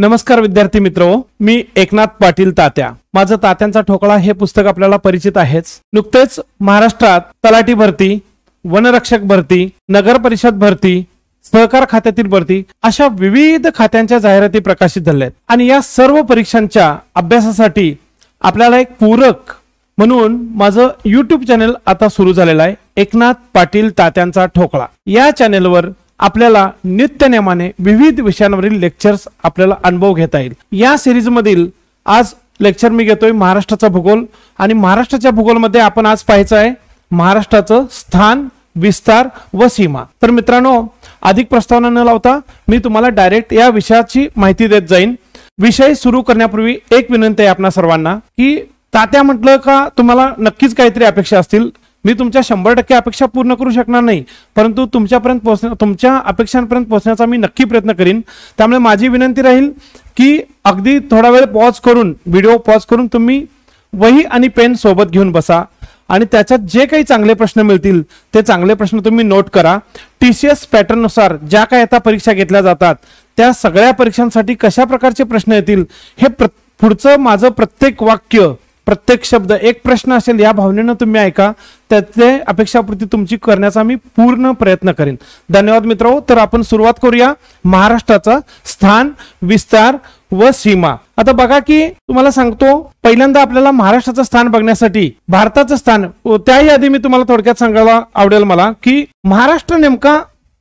नमस्कार विद्यार्थी मित्र मी एकनाथ पाटील तात्या. माझं तात्यांचा ठोकळा हे पुस्तक आपल्याला परिचित आहेच. नुकतेच महाराष्ट्रात तलाठी भरती वनरक्षक भरती नगर परिषद भरती सहकार खात्यातील भरती अशा विविध खात्यांच्या जाहिराती प्रकाशित झाल्या आहेत आणि या सर्व परीक्षांच्या अभ्यासासाठी आपल्याला एक पूरक म्हणून माझं युट्यूब चॅनल आता सुरू झालेलं आहे. एकनाथ पाटील तात्यांचा ठोकळा. या चॅनेलवर आपल्याला नित्यनेमाने विविध विषयांवरील लेक्चर्स आपल्याला अनुभव घेता येईल. या सिरीजमधील आज लेक्चर मी घेतोय महाराष्ट्राचा भूगोल आणि महाराष्ट्राच्या भूगोलमध्ये आपण आज पाहायचं आहे महाराष्ट्राचं स्थान विस्तार व सीमा. तर मित्रांनो अधिक प्रस्तावना न लावता मी तुम्हाला डायरेक्ट या विषयाची माहिती देत जाईन. विषय सुरू करण्यापूर्वी एक विनंती आहे आपणा सर्वांना की तात्या म्हटलं का तुम्हाला नक्कीच काहीतरी अपेक्षा असतील. मी तुमच्या शंभर टक्के अपेक्षा पूर्ण करू शकणार नाही परंतु तुमच्यापर्यंत पोहोचण्या तुमच्या अपेक्षांपर्यंत पोहोचण्याचा मी नक्की प्रयत्न करीन. त्यामुळे माझी विनंती राहील की अगदी थोडा वेळ पॉज करून व्हिडिओ पॉज करून तुम्ही वही आणि पेन सोबत घेऊन बसा. आणि त्याच्यात जे काही चांगले प्रश्न मिळतील ते चांगले प्रश्न तुम्ही नोट करा. टी सी एस पॅटर्ननुसार ज्या काय आता परीक्षा घेतल्या जातात त्या सगळ्या परीक्षांसाठी कशा प्रकारचे प्रश्न येतील हे प्र पुढचं माझं प्रत्येक वाक्य प्रत्येक शब्द एक प्रश्न असेल या भावनेनं तुम्ही ऐका त्याचे अपेक्षापूर्ती तुमची करण्याचा मी पूर्ण प्रयत्न करेन. धन्यवाद मित्र. तर आपण सुरुवात करूया महाराष्ट्राचा स्थान विस्तार व सीमा. आता बघा की तुम्हाला सांगतो पहिल्यांदा आपल्याला महाराष्ट्राचं स्थान बघण्यासाठी भारताचं स्थान त्याही आधी मी तुम्हाला थोडक्यात सांगायला आवडेल मला की महाराष्ट्र नेमका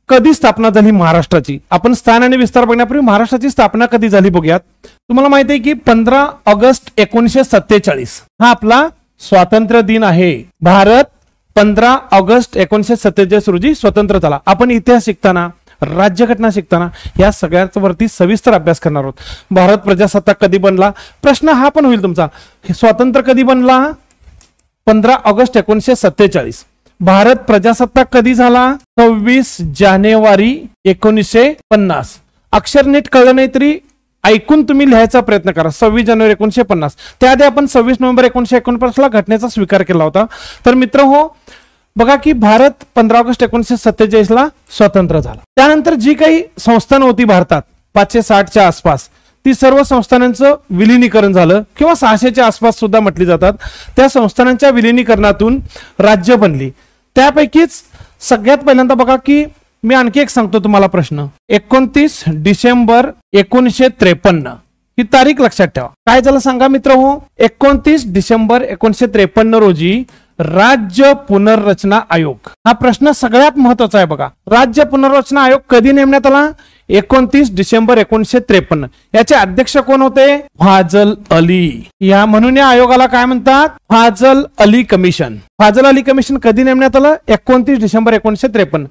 कधी स्थापना झाली महाराष्ट्राची? आपण स्थान आणि विस्तार बघण्यापूर्वी महाराष्ट्राची स्थापना कधी झाली बघूयात? तुम्हाला माहिती आहे की पंधरा ऑगस्ट एकोणीसशे सत्तेचाळीस हा आपला स्वातंत्र्य दिन आहे. भारत पंधरा ऑगस्ट एकोणीसशे सत्तेचाळीस रोजी स्वतंत्र झाला. आपण इतिहास शिकताना राज्यघटना शिकताना या सगळ्यांवरती सविस्तर अभ्यास करणार आहोत. भारत प्रजासत्ताक कधी बनला? प्रश्न हा पण होईल तुमचा. स्वातंत्र्य कधी बनला? पंधरा ऑगस्ट एकोणीसशे सत्तेचाळीस. भारत प्रजासत्ताक कधी झाला? सव्वीस जानेवारी एकोणीसशे पन्नास. अक्षर नीट कळलं नाही तरी ऐकून तुम्ही लिहायचा प्रयत्न करा. सव्वीस जानेवारी एकोणीशे पन्नास. त्याआधी आपण सव्वीस नोव्हेंबर एकोणीशे एकोणपन्नासला घटनेचा स्वीकार केला होता. तर मित्र हो बघा की भारत पंधरा ऑगस्ट एकोणीशे सत्तेचाळीसला स्वतंत्र झाला. त्यानंतर जी काही संस्थानं होती भारतात पाचशे साठच्या आसपास ती सर्व संस्थानांचं विलिनीकरण झालं किंवा सहाशेच्या आसपास सुद्धा म्हटली जातात. त्या संस्थानांच्या विलिनीकरणातून राज्य बनली. त्यापैकीच सगळ्यात पहिल्यांदा बघा की मी आणखी एक सांगतो तुम्हाला प्रश्न. एकोणतीस डिसेंबर एकोणीसशे त्रेपन्न. ही तारीख लक्षात ठेवा. काय झालं सांगा मित्र हो? एकोणतीस डिसेंबर एकोणीसशे त्रेपन्न रोजी राज्य पुनर्रचना आयोग. हा प्रश्न सगळ्यात महत्त्वाचा आहे बघा. राज्य पुनर्रचना आयोग कधी नेमण्यात आला? एकोणतीस डिसेंबर एकोणीसशे त्रेपन्न. याचे अध्यक्ष कोण होते? फाजल अली. या म्हणून या आयोगाला काय म्हणतात? फाजल अली कमिशन. फाजल अली कमिशन कधी नेमण्यात आलं? एकोणतीस डिसेंबर एकोणीसशे त्रेपन्न.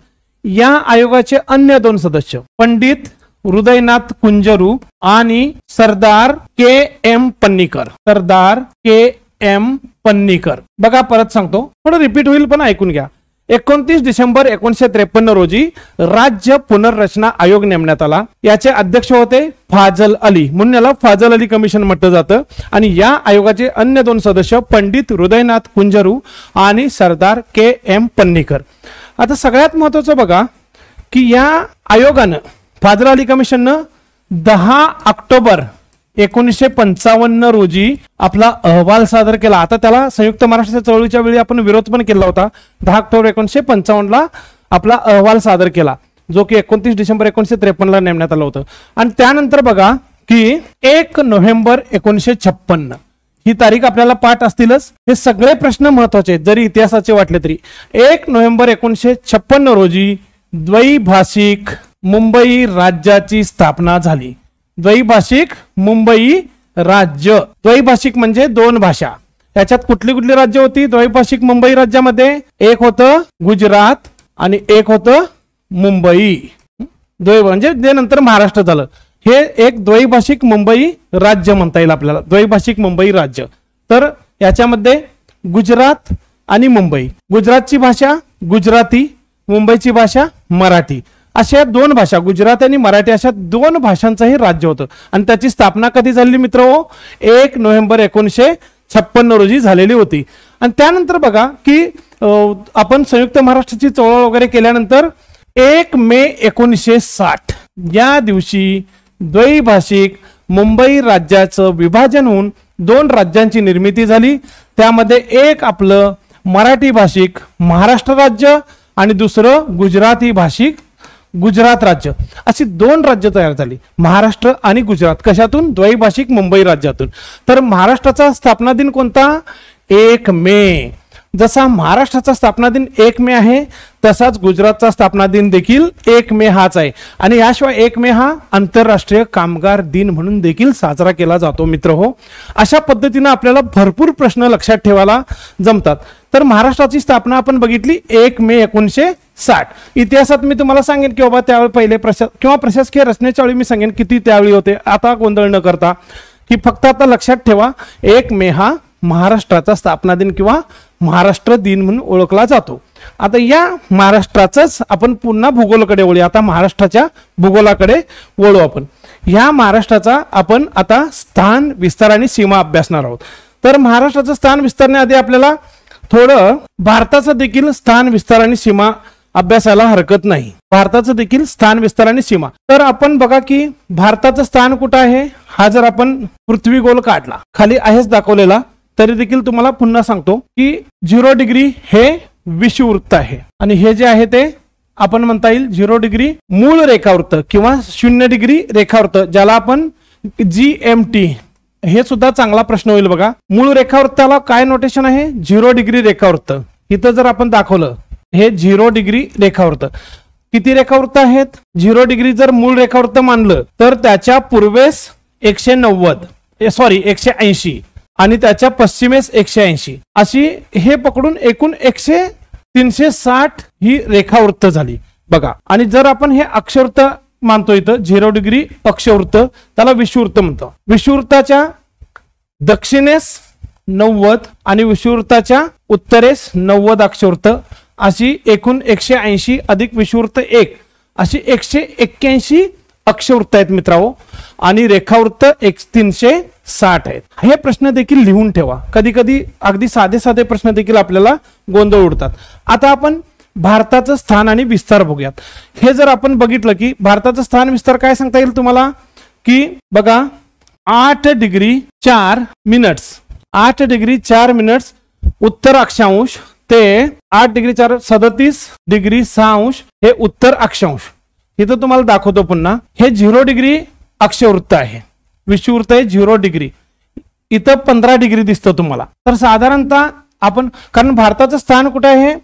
या आयोगाचे अन्य दोन सदस्य पंडित हृदयनाथ कुंजरू आणि सरदार के एम पन्नीकर. सरदार के एम पन्नीकर. बघा परत सांगतो. थोडं रिपीट होईल पण ऐकून घ्या. एकोणतीस डिसेंबर एकोणीशे त्रेपन्न रोजी राज्य पुनर्रचना आयोग नेमण्यात आला. याचे अध्यक्ष होते फाजल अली. म्हणून याला फाजल अली कमिशन म्हटलं जातं. आणि या आयोगाचे अन्य दोन सदस्य पंडित हृदयनाथ कुंजरू आणि सरदार के एम पन्नीकर. आता सगळ्यात महत्वाचं बघा की या आयोगानं फाजल अली कमिशननं दहा ऑक्टोबर एकोणीसशे पंचावन्न रोजी आपला अहवाल सादर केला. आता त्याला संयुक्त महाराष्ट्र चळवळीच्या वेळी आपण विरोध पण केला होता. दहा ऑक्टोबर एकोणीसशे पंचावन्नला आपला अहवाल सादर केला जो की एकोणतीस डिसेंबर एकोणीसशे त्रेपन्नला नेमण्यात आलं होतं. आणि त्यानंतर बघा की एक नोव्हेंबर एकोणीसशे छप्पन्न ही तारीख आपल्याला पाठ असतीलच. हे सगळे प्रश्न महत्त्वाचे आहेत जरी इतिहासाचे वाटले तरी. एक नोव्हेंबर एकोणीशे छप्पन्न रोजी द्वैभाषिक मुंबई राज्याची स्थापना झाली. द्वैभाषिक मुंबई राज्य. द्वैभाषिक म्हणजे दोन भाषा. याच्यात कुठली कुठली राज्य होती? द्वैभाषिक मुंबई राज्यामध्ये एक होतं गुजरात आणि एक होतं मुंबई. द्वै म्हणजे जे नंतर महाराष्ट्र झालं. हे एक द्वैभाषिक मुंबई राज्य म्हणता येईल आपल्याला. द्वैभाषिक मुंबई राज्य. तर याच्यामध्ये गुजरात आणि मुंबई. गुजरातची भाषा गुजराती मुंबईची भाषा मराठी. अशा दोन भाषा गुजराती आणि मराठी अशा दोन भाषांचंही राज्य होतं. आणि त्याची स्थापना कधी झाली मित्र हो? एक नोव्हेंबर एकोणीसशे छप्पन्न रोजी झालेली होती. आणि त्यानंतर बघा की आपण संयुक्त महाराष्ट्राची चळवळ वगैरे केल्यानंतर एक मे एकोणीसशे साठ या दिवशी द्वैभाषिक मुंबई राज्याचं विभाजन होऊन दोन राज्यांची निर्मिती झाली. त्यामध्ये एक आपलं मराठी भाषिक महाराष्ट्र राज्य आणि दुसरं गुजराती भाषिक गुजरात राज्य. अशी दोन राज्य तयार झाली. महाराष्ट्र आणि गुजरात. कशातून? द्वैभाषिक मुंबई राज्यातून. तर महाराष्ट्राचा स्थापना दिन कोणता? एक मे. जसा महाराष्ट्राचा स्थापना दिन एक मे आहे तसाच गुजरातचा स्थापना दिन देखील एक मे हाच आहे. आणि याशिवाय एक मे हा आंतरराष्ट्रीय कामगार दिन म्हणून देखील साजरा केला जातो मित्र हो. अशा पद्धतीनं आपल्याला भरपूर प्रश्न लक्षात ठेवायला जमतात. तर महाराष्ट्राची स्थापना आपण बघितली एक मे एकोणीसशे साठ. इतिहासात मी तुम्हाला सांगेन की बाबा त्यावेळी पहिले प्रशा किंवा प्रशासकीय रचनेच्या वेळी मी सांगेन किती त्यावेळी होते. आता गोंधळ न करता. की फक्त आता लक्षात ठेवा एक मे हा महाराष्ट्राचा स्थापना दिन किंवा महाराष्ट्र दिन म्हणून ओळखला जातो. आता या महाराष्ट्राचंच आपण पुन्हा भूगोलाकडे वळूया. आता महाराष्ट्राच्या भूगोलाकडे वळू आपण. ह्या महाराष्ट्राचा आपण आता स्थान विस्तार आणि सीमा अभ्यासणार आहोत. तर महाराष्ट्राचं स्थान विस्तारण्याआधी आपल्याला थोडं भारताचं देखील स्थान विस्तार आणि सीमा अभ्यासाला हरकत नाही. भारताचं देखील स्थान विस्तार आणि सीमा. तर आपण बघा की भारताचं स्थान कुठं आहे? हा जर आपण पृथ्वी गोल काढला. खाली आहेच दाखवलेला तरी देखील तुम्हाला पुन्हा सांगतो की झिरो डिग्री हे विषुवृत्त आहे. आणि हे जे आहे ते आपण म्हणता येईल झिरो डिग्री मूळ रेखावृत्त किंवा शून्य डिग्री रेखावृत्त ज्याला आपण जी एम टी हे सुद्धा चांगला प्रश्न होईल बघा. मूळ रेखावृत्ताला काय नोटेशन आहे? झिरो डिग्री रेखावृत्त. इथं जर आपण दाखवलं हे झिरो डिग्री रेखावृत्त. किती रेखावृत्त आहेत? झिरो डिग्री जर मूळ रेखावृत्त मानलं तर त्याच्या पूर्वेस एकशे नव्वद सॉरी एकशे ऐंशी. आणि त्याच्या पश्चिमेस एकशे ऐंशी. अशी हे पकडून एकूण एकशे तीनशे साठ ही रेखावृत्त झाली. बघा आणि जर आपण हे अक्षवृत्त मानतो इथं झिरो डिग्री पक्षवृत्त त्याला विषुवृत्त म्हणतो. विषुवृत्ताच्या दक्षिणेस नव्वद आणि विषुवृत्ताच्या उत्तरेस नव्वद अक्षवृत्त अशी एकूण एकशे ऐंशी अधिक विषुवृत्त एक अशी एकशे एक्क्याऐंशी अक्षवृत्त आहेत मित्रांनो. आणि रेखावृत्त एक तीनशे साठ आहेत. हे प्रश्न देखील लिहून ठेवा. कधी कधी अगदी साधे साधे प्रश्न देखील आपल्याला गोंधळ उडतात. आता आपण भारताचं स्थान आणि विस्तार बघूयात. हे जर आपण बघितलं की भारताचं स्थान विस्तार काय सांगता येईल तुम्हाला? की बघा आठ डिग्री चार मिनिट्स. आठ डिग्री चार मिनिट्स उत्तर अक्षांश ते आठ डिग्री चार सदतीस डिग्री सहा अंश हे उत्तर अक्षांश. इथं तुम्हाला दाखवतो पुन्हा. हे झिरो डिग्री अक्षवृत्त आहे. विषुवृत्त आहे झिरो डिग्री. इथं पंधरा डिग्री दिसतं तुम्हाला. तर साधारणतः आपण कारण भारताचं स्थान कुठं आहे?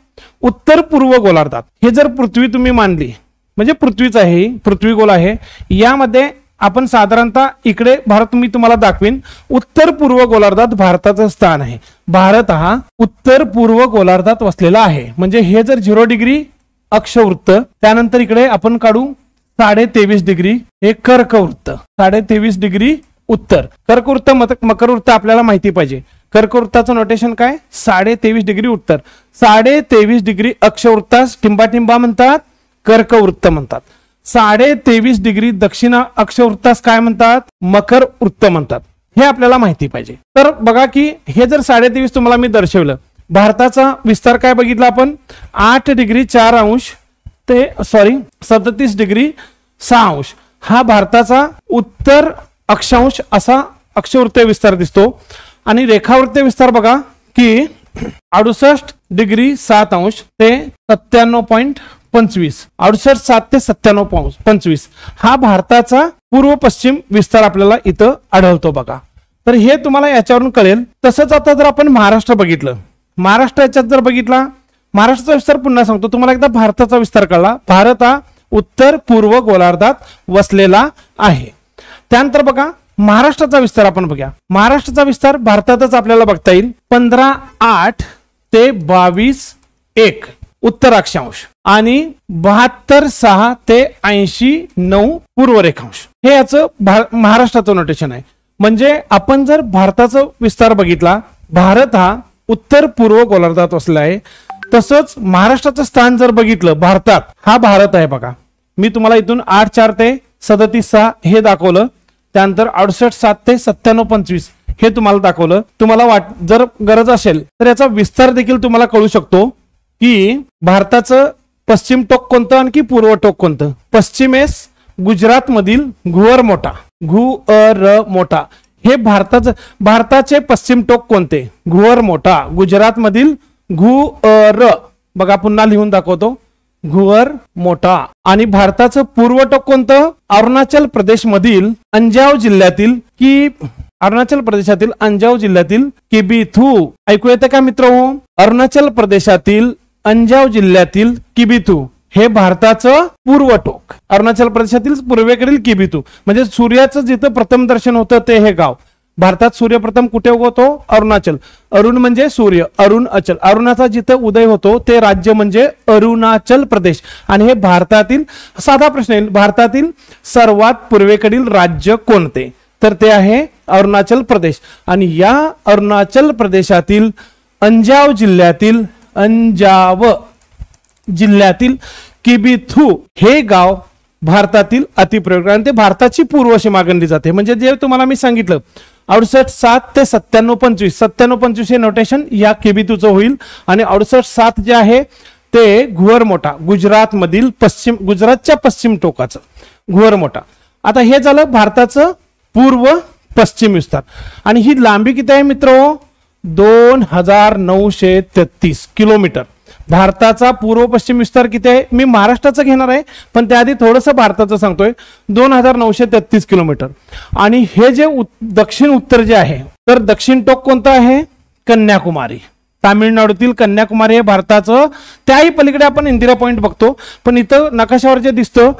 उत्तर पूर्व गोलार्धात. हे जर पृथ्वी तुम्ही मानली म्हणजे पृथ्वीच आहे पृथ्वी गोल आहे यामध्ये आपण साधारणतः इकडे भारत मी तुम्हाला दाखवीन. उत्तर पूर्व गोलार्धात भारताचं स्थान आहे. भारत हा उत्तर पूर्व गोलार्धात वसलेला आहे. म्हणजे हे जर झिरो डिग्री अक्षवृत्त. त्यानंतर इकडे आपण काढू साडे तेवीस डिग्री. हे कर्कवृत्त. साडे तेवीस डिग्री उत्तर. कर्कवृत्त मकरवृत्त आपल्याला माहिती पाहिजे. कर्कवृत्ताचं नोटेशन काय? साडे तेवीस डिग्री उत्तर. साडे तेवीस डिग्री अक्षवृत्तास टिंबाटिंबा म्हणतात कर्कवृत्त म्हणतात. साडे तेवीस डिग्री दक्षिणा अक्षवृत्तास काय म्हणतात? मकर वृत्त म्हणतात. हे आपल्याला माहिती पाहिजे. तर बघा की हे जर साडे तेवीस तुम्हाला मी दर्शवलं भारताचा विस्तार काय बघितला आपण? आठ डिग्री चार अंश ते सॉरी सदतीस डिग्री सहा अंश. हा भारताचा उत्तर अक्षांश असा अक्षवृत्तीय विस्तार दिसतो. आणि रेखावृत्तीय विस्तार बघा की अडुसष्ट डिग्री सात अंश ते सत्त्याण्णव पॉईंट पंचवीस. अडुसष्ट सात ते सत्त्याण्णव पंचवीस. हा भारताचा पूर्व पश्चिम विस्तार आपल्याला इथं आढळतो बघा. तर हे तुम्हाला याच्यावरून कळेल. तसंच आता जर आपण महाराष्ट्र बघितलं महाराष्ट्र याच्यात जर बघितला महाराष्ट्राचा विस्तार पुन्हा सांगतो. तुम्हाला एकदा भारताचा विस्तार कळला. भारत हा उत्तर पूर्व गोलार्धात वसलेला आहे. त्यानंतर बघा महाराष्ट्राचा विस्तार आपण बघूया. महाराष्ट्राचा विस्तार भारतातच आपल्याला बघता येईल. पंधरा आठ ते बावीस एक उत्तर अक्षांश आणि बहात्तर सहा ते ऐंशी नऊ पूर्व रेखांश हे याचं महाराष्ट्राचं नोटेशन आहे. म्हणजे आपण जर भारताचा विस्तार बघितला भारत हा उत्तर पूर्व गोलार्धात वसला आहे. तसंच महाराष्ट्राचं स्थान जर बघितलं भारतात हा भारत आहे बघा. मी तुम्हाला इथून आठ चार ते सदतीस सहा हे दाखवलं. त्यानंतर अडुसष्ट सात ते सत्त्याण्णव पंचवीस हे तुम्हाला दाखवलं. तुम्हाला वाट जर गरज असेल तर याचा विस्तार देखील तुम्हाला कळू शकतो की भारताचं पश्चिम टोक कोणतं आणखी पूर्व टोक कोणतं? पश्चिमेस गुजरात मधील घुअर मोठा घु अ र मोठा हे भारताचं भारताचे पश्चिम टोक कोणते? घुअर मोठा. गुजरातमधील घु र बघा पुन्हा लिहून दाखवतो. घुअर मोठा. आणि भारताचं पूर्व टोक कोणतं? अरुणाचल प्रदेश मधील अंजाव जिल्ह्यातील की अरुणाचल प्रदेशातील अंजाव जिल्ह्यातील किबिथू. ऐकू येते का मित्र अरुणाचल प्रदेशातील अंजाव जिल्ह्यातील किबिथू. हे भारताचं पूर्व टोक अरुणाचल प्रदेशातील पूर्वेकडील किबितू. म्हणजे सूर्याचं जिथं प्रथम दर्शन होतं ते हे गाव. भारतात सूर्य प्रथम कुठे उगवतो? अरुणाचल. अरुण म्हणजे सूर्य अरुण अचल. अरुणाचा जिथं उदय होतो ते राज्य म्हणजे अरुणाचल प्रदेश. आणि हे भारतातील साधा प्रश्न येईल भारतातील सर्वात पूर्वेकडील राज्य कोणते? तर ते आहे अरुणाचल प्रदेश. आणि या अरुणाचल प्रदेशातील अंजाव जिल्ह्यातील अंजाव. जिल्ह्यातील किबिथू हे गाव भारतातील अतिप्रयोग आणि ते भारताची पूर्वशी मागणली जाते. म्हणजे जे तुम्हाला मी सांगितलं अडुसष्ट सात ते सत्त्याण्णव पंचवीस. सत्त्याण्णव पंचवीस हे नोटेशन या केबितूचं होईल. आणि अडुसष्ट सात जे आहे ते घुवरमोठा गुजरातमधील गुजरात मधील पश्चिम गुजरातच्या पश्चिम टोकाचं घुवरमोठा आता हे झालं भारताचं पूर्व पश्चिम विस्तार. आणि ही लांबी किती आहे मित्र हो? दोन हजार नऊशे तेहतीस किलोमीटर. भारताचा पूर्व पश्चिम विस्तार किती आहे? मी महाराष्ट्राचं घेणार आहे पण त्याआधी थोडंसं भारताचं सांगतोय. दोन हजार नऊशे तेहतीस किलोमीटर. आणि हे जे दक्षिण उत्तर जे आहे तर दक्षिण टोक कोणतं आहे? कन्याकुमारी. तामिळनाडूतील कन्याकुमारी हे भारताचं त्याही पलीकडे आपण इंदिरा पॉइंट बघतो. पण इथं नकाशावर जे दिसतं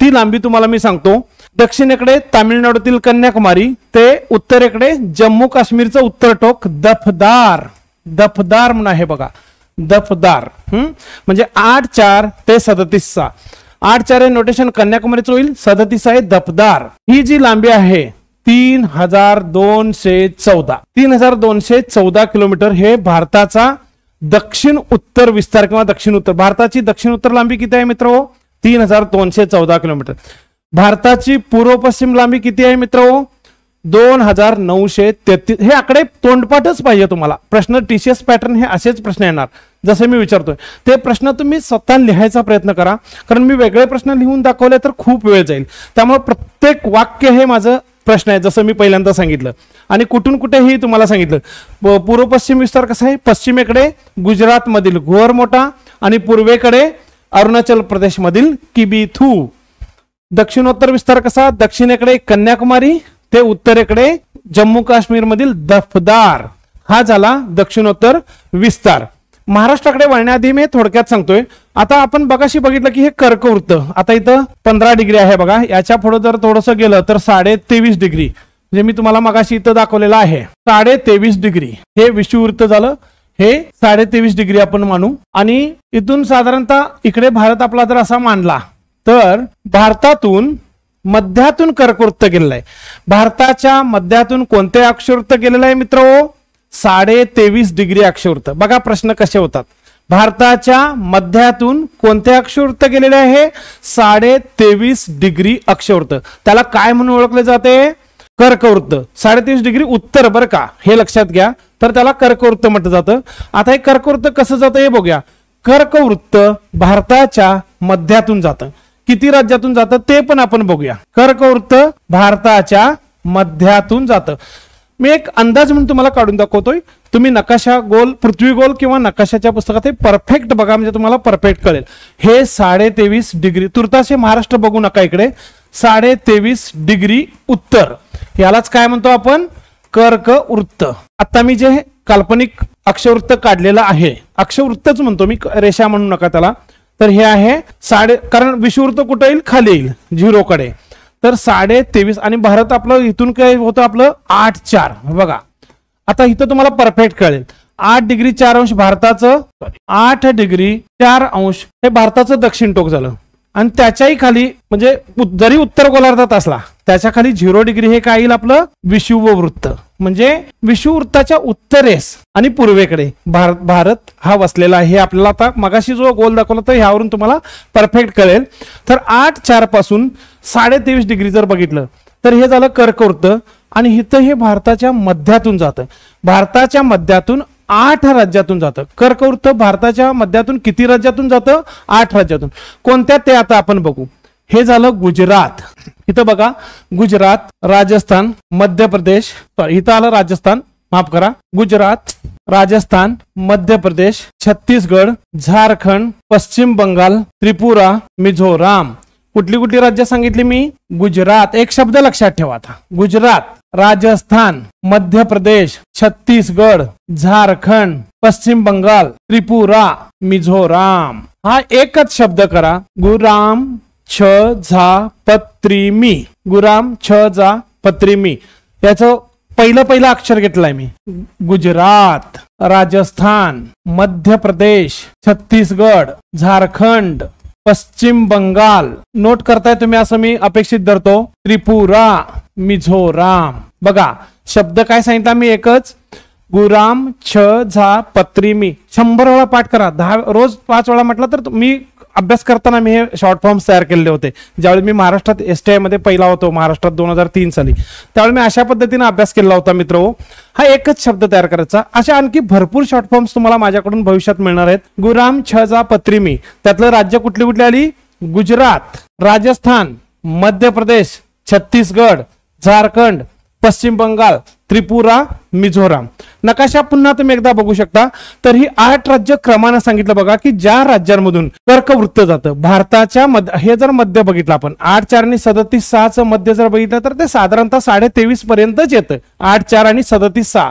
ती लांबी तुम्हाला मी सांगतो. दक्षिणेकडे तामिळनाडूतील कन्याकुमारी ते उत्तरेकडे जम्मू काश्मीरचं उत्तर टोक दफदार. दफदार म्हणून आहे बघा. दफदार म्हणजे आठ चार ते सदतीसचा आठ चार हे नोटेशन कन्याकुमारीचं होईल सदतीस आहे दफदार. ही जी लांबी आहे तीन हजार दोनशे चौदा. तीन हजार दोनशे चौदा किलोमीटर हे भारताचा दक्षिण उत्तर विस्तार किंवा दक्षिण उत्तर भारताची दक्षिण उत्तर लांबी किती आहे मित्र हो? तीन हजार दोनशे चौदा किलोमीटर. भारताची पूर्व पश्चिम लांबी किती आहे मित्र हो? दोन हजार नऊशे तेहतीस. हे आकडे तोंडपाठच पाहिजे तुम्हाला. प्रश्न टीसीएस पॅटर्न हे असेच प्रश्न येणार. जसे मी विचारतोय. ते प्रश्न तुम्ही स्वतः लिहायचा प्रयत्न करा. कारण मी वेगळे प्रश्न लिहून दाखवले तर खूप वेळ जाईल. त्यामुळे प्रत्येक वाक्य हे माझं प्रश्न आहे जसं मी पहिल्यांदा सांगितलं. आणि कुठून कुठेही तुम्हाला सांगितलं. पूर्व पश्चिम विस्तार कसा आहे? पश्चिमेकडे गुजरातमधील घोर मोठा आणि पूर्वेकडे अरुणाचल प्रदेशमधील किबिथू. दक्षिणोत्तर विस्तार कसा? दक्षिणेकडे कन्याकुमारी ते उत्तरेकडे जम्मू काश्मीर मधील दफदार. हा झाला दक्षिणोत्तर विस्तार. महाराष्ट्राकडे वळण्याआधी मी थोडक्यात सांगतोय. आता आपण बघाशी बघितलं की हे कर्कवृत्त आता इथं पंधरा डिग्री आहे बघा. याच्यापुढे जर थोडस गेलं तर साडे तेवीस डिग्री. म्हणजे मी तुम्हाला मगाशी इथं दाखवलेलं आहे. साडे तेवीस डिग्री. हे विषुवृत्त झालं. हे साडे तेवीस डिग्री आपण मानू. आणि इथून साधारणतः इकडे भारत आपला जर असा मानला तर भारतातून मध्यातून कर्कवृत्त गेलेलं आहे भारताच्या मध्यातून कोणते अक्षवृत्त गेलेलं आहे मित्र? साडे तेवीस डिग्री अक्षरवृत्त बघा प्रश्न कसे होतात. भारताच्या मध्यातून कोणते अक्षवृत्त गेलेले आहे? साडे तेवीस डिग्री अक्षवृत्त. त्याला काय म्हणून ओळखले जाते? कर्कवृत्त. साडेतीस डिग्री उत्तर बरं का? हे लक्षात घ्या. तर त्याला कर्कवृत्त म्हटलं जातं. आता हे कर्कवृत्त कसं जातं हे बघूया. कर्कवृत्त भारताच्या मध्यातून जातं. किती राज्यातून जातं ते पण आपण बघूया. कर्कवृत्त भारताच्या मध्यातून जातं. मी एक अंदाज म्हणून तुम्हाला काढून दाखवतोय. तुम्ही नकाशा गोल पृथ्वी गोल किंवा नकाशाच्या पुस्तकात हे परफेक्ट बघा म्हणजे तुम्हाला परफेक्ट कळेल. हे साडे तेवीस डिग्री तुर्ताशे महाराष्ट्र बघू नका इकडे. साडे तेवीस डिग्री उत्तर. यालाच काय म्हणतो आपण? कर्क वृत्त आता मी जे काल्पनिक अक्षवृत्त काढलेलं आहे अक्षवृत्तच म्हणतो मी रेषा म्हणू नका त्याला. तर हे आहे साडे कारण विषुवृत्त कुठं येईल? खाली येईल झिरोकडे. तर साडे तेवीस आणि भारत आपलं इथून काय होतं आपलं? आठ चार. बघा. आता इथं तुम्हाला परफेक्ट कळेल. आठ डिग्री चार अंश भारताचं आठ डिग्री चार अंश हे भारताचं दक्षिण टोक झालं. आणि त्याच्याही खाली म्हणजे जरी उत्तर गोलार्धात असला त्याच्याखाली झिरो डिग्री हे काय येईल आपलं? विषुववृत्त. म्हणजे विषुववृत्ताच्या उत्तरेस आणि पूर्वेकडे. भारत भारत हा वसलेला आहे. हे आपल्याला आता मगाशी जो गोल दाखवला तर ह्यावरून तुम्हाला परफेक्ट कळेल. तर आठ चारपासून साडे तेवीस डिग्री जर बघितलं तर हे झालं कर्कवृत्त. आणि इथं हे भारताच्या मध्यातून जातं. भारताच्या मध्यातून आठ राज्यातून जातं. कर्कवृत्त भारताच्या मध्यातून किती राज्यातून जातं? आठ राज्यातून. कोणत्या ते आता आपण बघू. हे झालं गुजरात. इथं बघा गुजरात राजस्थान मध्य प्रदेश सॉरी इथं आलं राजस्थान माफ करा गुजरात राजस्थान मध्य प्रदेश छत्तीसगड झारखंड पश्चिम बंगाल त्रिपुरा मिझोराम. कुठली कुठली राज्य सांगितली मी? गुजरात. एक शब्द लक्षात ठेवा आता. गुजरात राजस्थान मध्य प्रदेश छत्तीसगड झारखंड पश्चिम बंगाल त्रिपुरा मिझोराम. हा एकच शब्द करा. गुराम. छ झा पत्री मी. गुराम छ झा पत्री मी. याचं पहिलं पहिलं अक्षर घेतलंय मी. गुजरात राजस्थान मध्य प्रदेश छत्तीसगड झारखंड पश्चिम बंगाल. नोट करताय तुम्ही असं मी अपेक्षित धरतो. त्रिपुरा मिझोराम. बघा शब्द काय सांगितला मी एकच? गुराम छ झा पत्री मी. शंभर वेळा पाठ करा. दहा रोज पाच वेळा म्हटलं तर मी अभ्यास करताना मी हे शॉर्ट फॉर्म्स तयार केलेले होते. ज्यावेळी मी महाराष्ट्रात एस टी आयमध्ये पहिला होतो महाराष्ट्रात दोन हजार तीन साली. त्यावेळी मी अशा पद्धतीने अभ्यास केला होता मित्र. हा एकच शब्द तयार करायचा. अशा आणखी भरपूर शॉर्ट फॉर्म्स तुम्हाला माझ्याकडून भविष्यात मिळणार आहेत. गुराम छजा पत्रिमी. त्यातलं राज्य कुठली कुठली आली? गुजरात राजस्थान मध्य प्रदेश छत्तीसगड झारखंड. पश्चिम बंगाल त्रिपुरा मिझोराम. नकाशा पुन्हा तुम्ही एकदा बघू शकता. तर ही आठ राज्य क्रमानं सांगितलं बघा की ज्या राज्यांमधून कर्कवृत्त जातं भारताच्या मध्य हे जर मध्य बघितलं आपण आठ चार आणि सदतीस सहाचं मध्य जर बघितलं तर ते साधारणतः साडे तेवीस पर्यंतच येतं. आठ चार आणि सदतीस सहा.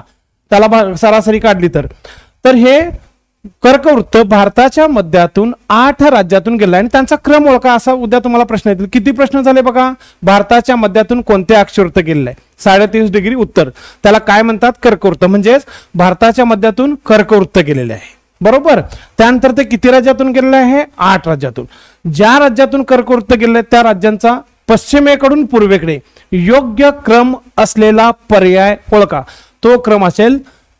त्याला सरासरी काढली तर. तर हे कर्कवृत्त भारताच्या मध्यातून आठ राज्यातून गेला आणि त्यांचा क्रम ओळखा असा उद्या तुम्हाला प्रश्न येतील. किती प्रश्न झाले बघा? भारताच्या मध्यातून कोणते अक्षवृत्त गेलेलं? आहे साडेतीस डिग्री उत्तर. त्याला काय म्हणतात? कर्कवृत्त. म्हणजेच भारताच्या मध्यातून कर्कवृत्त गेलेले आहे. बरोबर? त्यानंतर ते किती राज्यातून गेलेलं आहे? आठ राज्यातून. ज्या राज्यातून कर्कवृत्त गेले त्या राज्यांचा पश्चिमेकडून पूर्वेकडे योग्य क्रम असलेला पर्याय ओळखा. तो क्रम असेल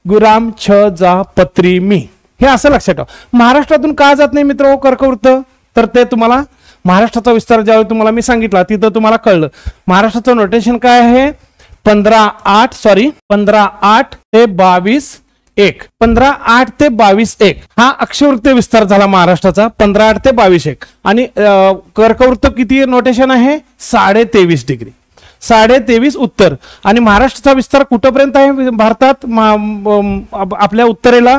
गुराम छ जा पत्री मी. हे असं लक्षात ठेवा. महाराष्ट्रातून का जात नाही मित्र हो कर्कवृत्त? तर ते तुम्हाला महाराष्ट्राचा विस्तार ज्यावेळी तुम्हाला मी सांगितला तिथं तुम्हाला कळलं. महाराष्ट्राचं नोटेशन काय आहे? पंधरा आठ सॉरी पंधरा आठ ते बावीस एक. पंधरा आठ ते बावीस एक. हा अक्षवृत्त विस्तार झाला महाराष्ट्राचा पंधरा आठ ते बावीस एक. आणि कर्कवृत्त किती नोटेशन आहे? साडे तेवीस डिग्री. साडे तेवीस उत्तर. आणि महाराष्ट्राचा विस्तार कुठंपर्यंत आहे? भारतात आपल्या उत्तरेला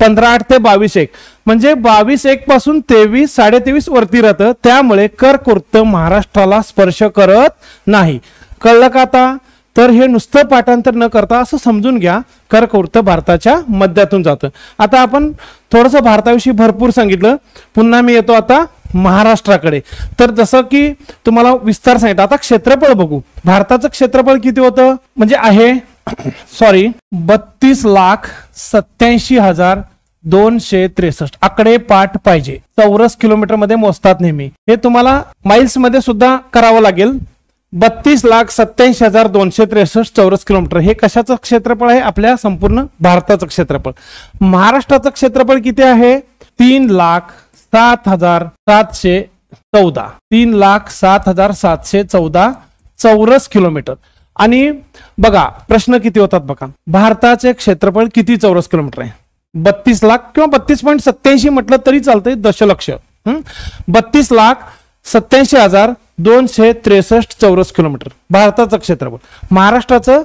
पंधरा आठ ते बावीस एक. म्हणजे बावीस एक पासून तेवीस साडेतेवीस वरती राहतं. त्यामुळे कर्कवृत्त महाराष्ट्राला स्पर्श करत नाही. कळलं का आता? तर हे नुसतं पाठांतर न करता असं समजून घ्या. कर्कवृत्त भारताच्या मध्यातून जातं. आता आपण थोडंसं भारताविषयी भरपूर सांगितलं. पुन्हा मी येतो आता. महाराष्ट्राकडे. तर जसं की तुम्हाला विस्तार सांगितलं. आता क्षेत्रफळ बघू. भारताचं क्षेत्रफळ किती होतं? म्हणजे आहे सॉरी बत्तीस लाख सत्याऐंशी हजार दोनशे त्रेसष्ट. आकडे पाठ पाहिजे. चौरस किलोमीटरमध्ये मोजतात नेहमी. हे तुम्हाला माइल्समध्ये सुद्धा करावं लागेल. बत्तीस लाख सत्याऐंशी हजार दोनशे त्रेसष्ट चौरस किलोमीटर. हे कशाचं क्षेत्रफळ आहे? आपल्या संपूर्ण भारताचं क्षेत्रफळ. महाराष्ट्राचं क्षेत्रफळ किती आहे? तीन लाख सात हजार सातशे चौदा. तीन लाख सात हजार सातशे चौदा चौरस किलोमीटर. आणि बघा प्रश्न किती होतात बघा. भारताचे क्षेत्रफळ किती चौरस किलोमीटर आहे? बत्तीस लाख किंवा बत्तीस पॉईंट सत्याऐंशी म्हटलं तरी चालतंय दशलक्ष. बत्तीस लाख सत्याऐंशी हजार दोनशे त्रेसष्ट चौरस किलोमीटर. भारताचं क्षेत्रफळ. महाराष्ट्राचं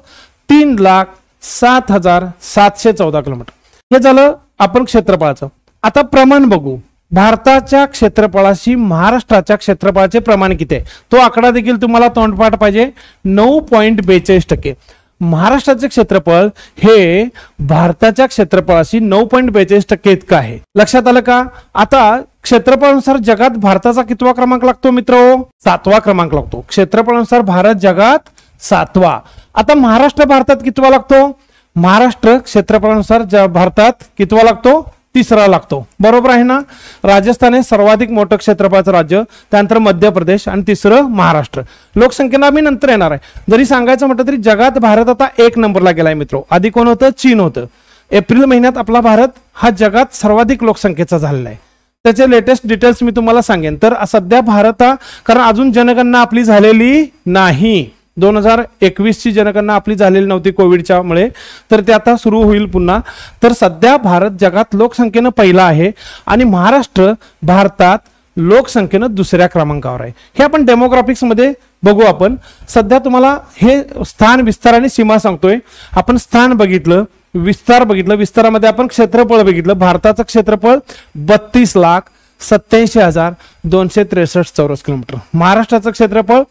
तीन लाख सात हजार सातशे चौदा किलोमीटर. हे झालं आपण क्षेत्रफळाचं. आता प्रमाण बघू. भारताच्या क्षेत्रफळाशी महाराष्ट्राच्या क्षेत्रफळाचे प्रमाण किती आहे? तो आकडा देखील तुम्हाला तोंडपाठ पाहिजे. नऊ पॉईंट बेचाळीस टक्के. महाराष्ट्राचे क्षेत्रफळ हे भारताच्या क्षेत्रफळाशी नऊ पॉईंट बेचाळीस टक्के इतकं आहे. लक्षात आलं का? आता क्षेत्रफळानुसार जगात भारताचा कितवा क्रमांक लागतो मित्र? सातवा क्रमांक लागतो. क्षेत्रफळानुसार भारत जगात सातवा. आता महाराष्ट्र भारतात कितवा लागतो? महाराष्ट्र क्षेत्रफळानुसार भारतात कितवा लागतो? तिसरा लागतो. बरोबर आहे ना? राजस्थान हे सर्वाधिक मोठं क्षेत्रफळाचं राज्य त्यानंतर मध्य प्रदेश आणि तिसरं महाराष्ट्र. लोकसंख्येला आम्ही नंतर येणार आहे. जरी सांगायचं म्हटलं तरी जगात भारत आता एक नंबरला गेलाय मित्रो. आधी कोण होतं? चीन होतं. एप्रिल महिन्यात आपला भारत हा जगात सर्वाधिक लोकसंख्येचा झालेला आहे. त्याचे लेटेस्ट डिटेल्स मी तुम्हाला सांगेन. तर सध्या भारत हा कारण अजून जनगणना आपली झालेली नाही. दोन हजार एकवीसची जनगणना आपली झालेली नव्हती कोविडच्या मुळे तर ते आता सुरू होईल पुन्हा. तर सध्या भारत जगात लोकसंख्येनं पहिला आहे आणि महाराष्ट्र भारतात लोकसंख्येनं दुसऱ्या क्रमांकावर आहे. हे आपण डेमोग्राफिक्समध्ये बघू आपण. सध्या तुम्हाला हे स्थान विस्तार आणि सीमा सांगतोय. आपण स्थान बघितलं विस्तार बघितलं. विस्तारामध्ये आपण क्षेत्रफळ बघितलं. भारताचं क्षेत्रफळ बत्तीस लाख सत्याऐंशी हजार दोनशे त्रेसष्ट चौरस किलोमीटर. महाराष्ट्राचं क्षेत्रफळ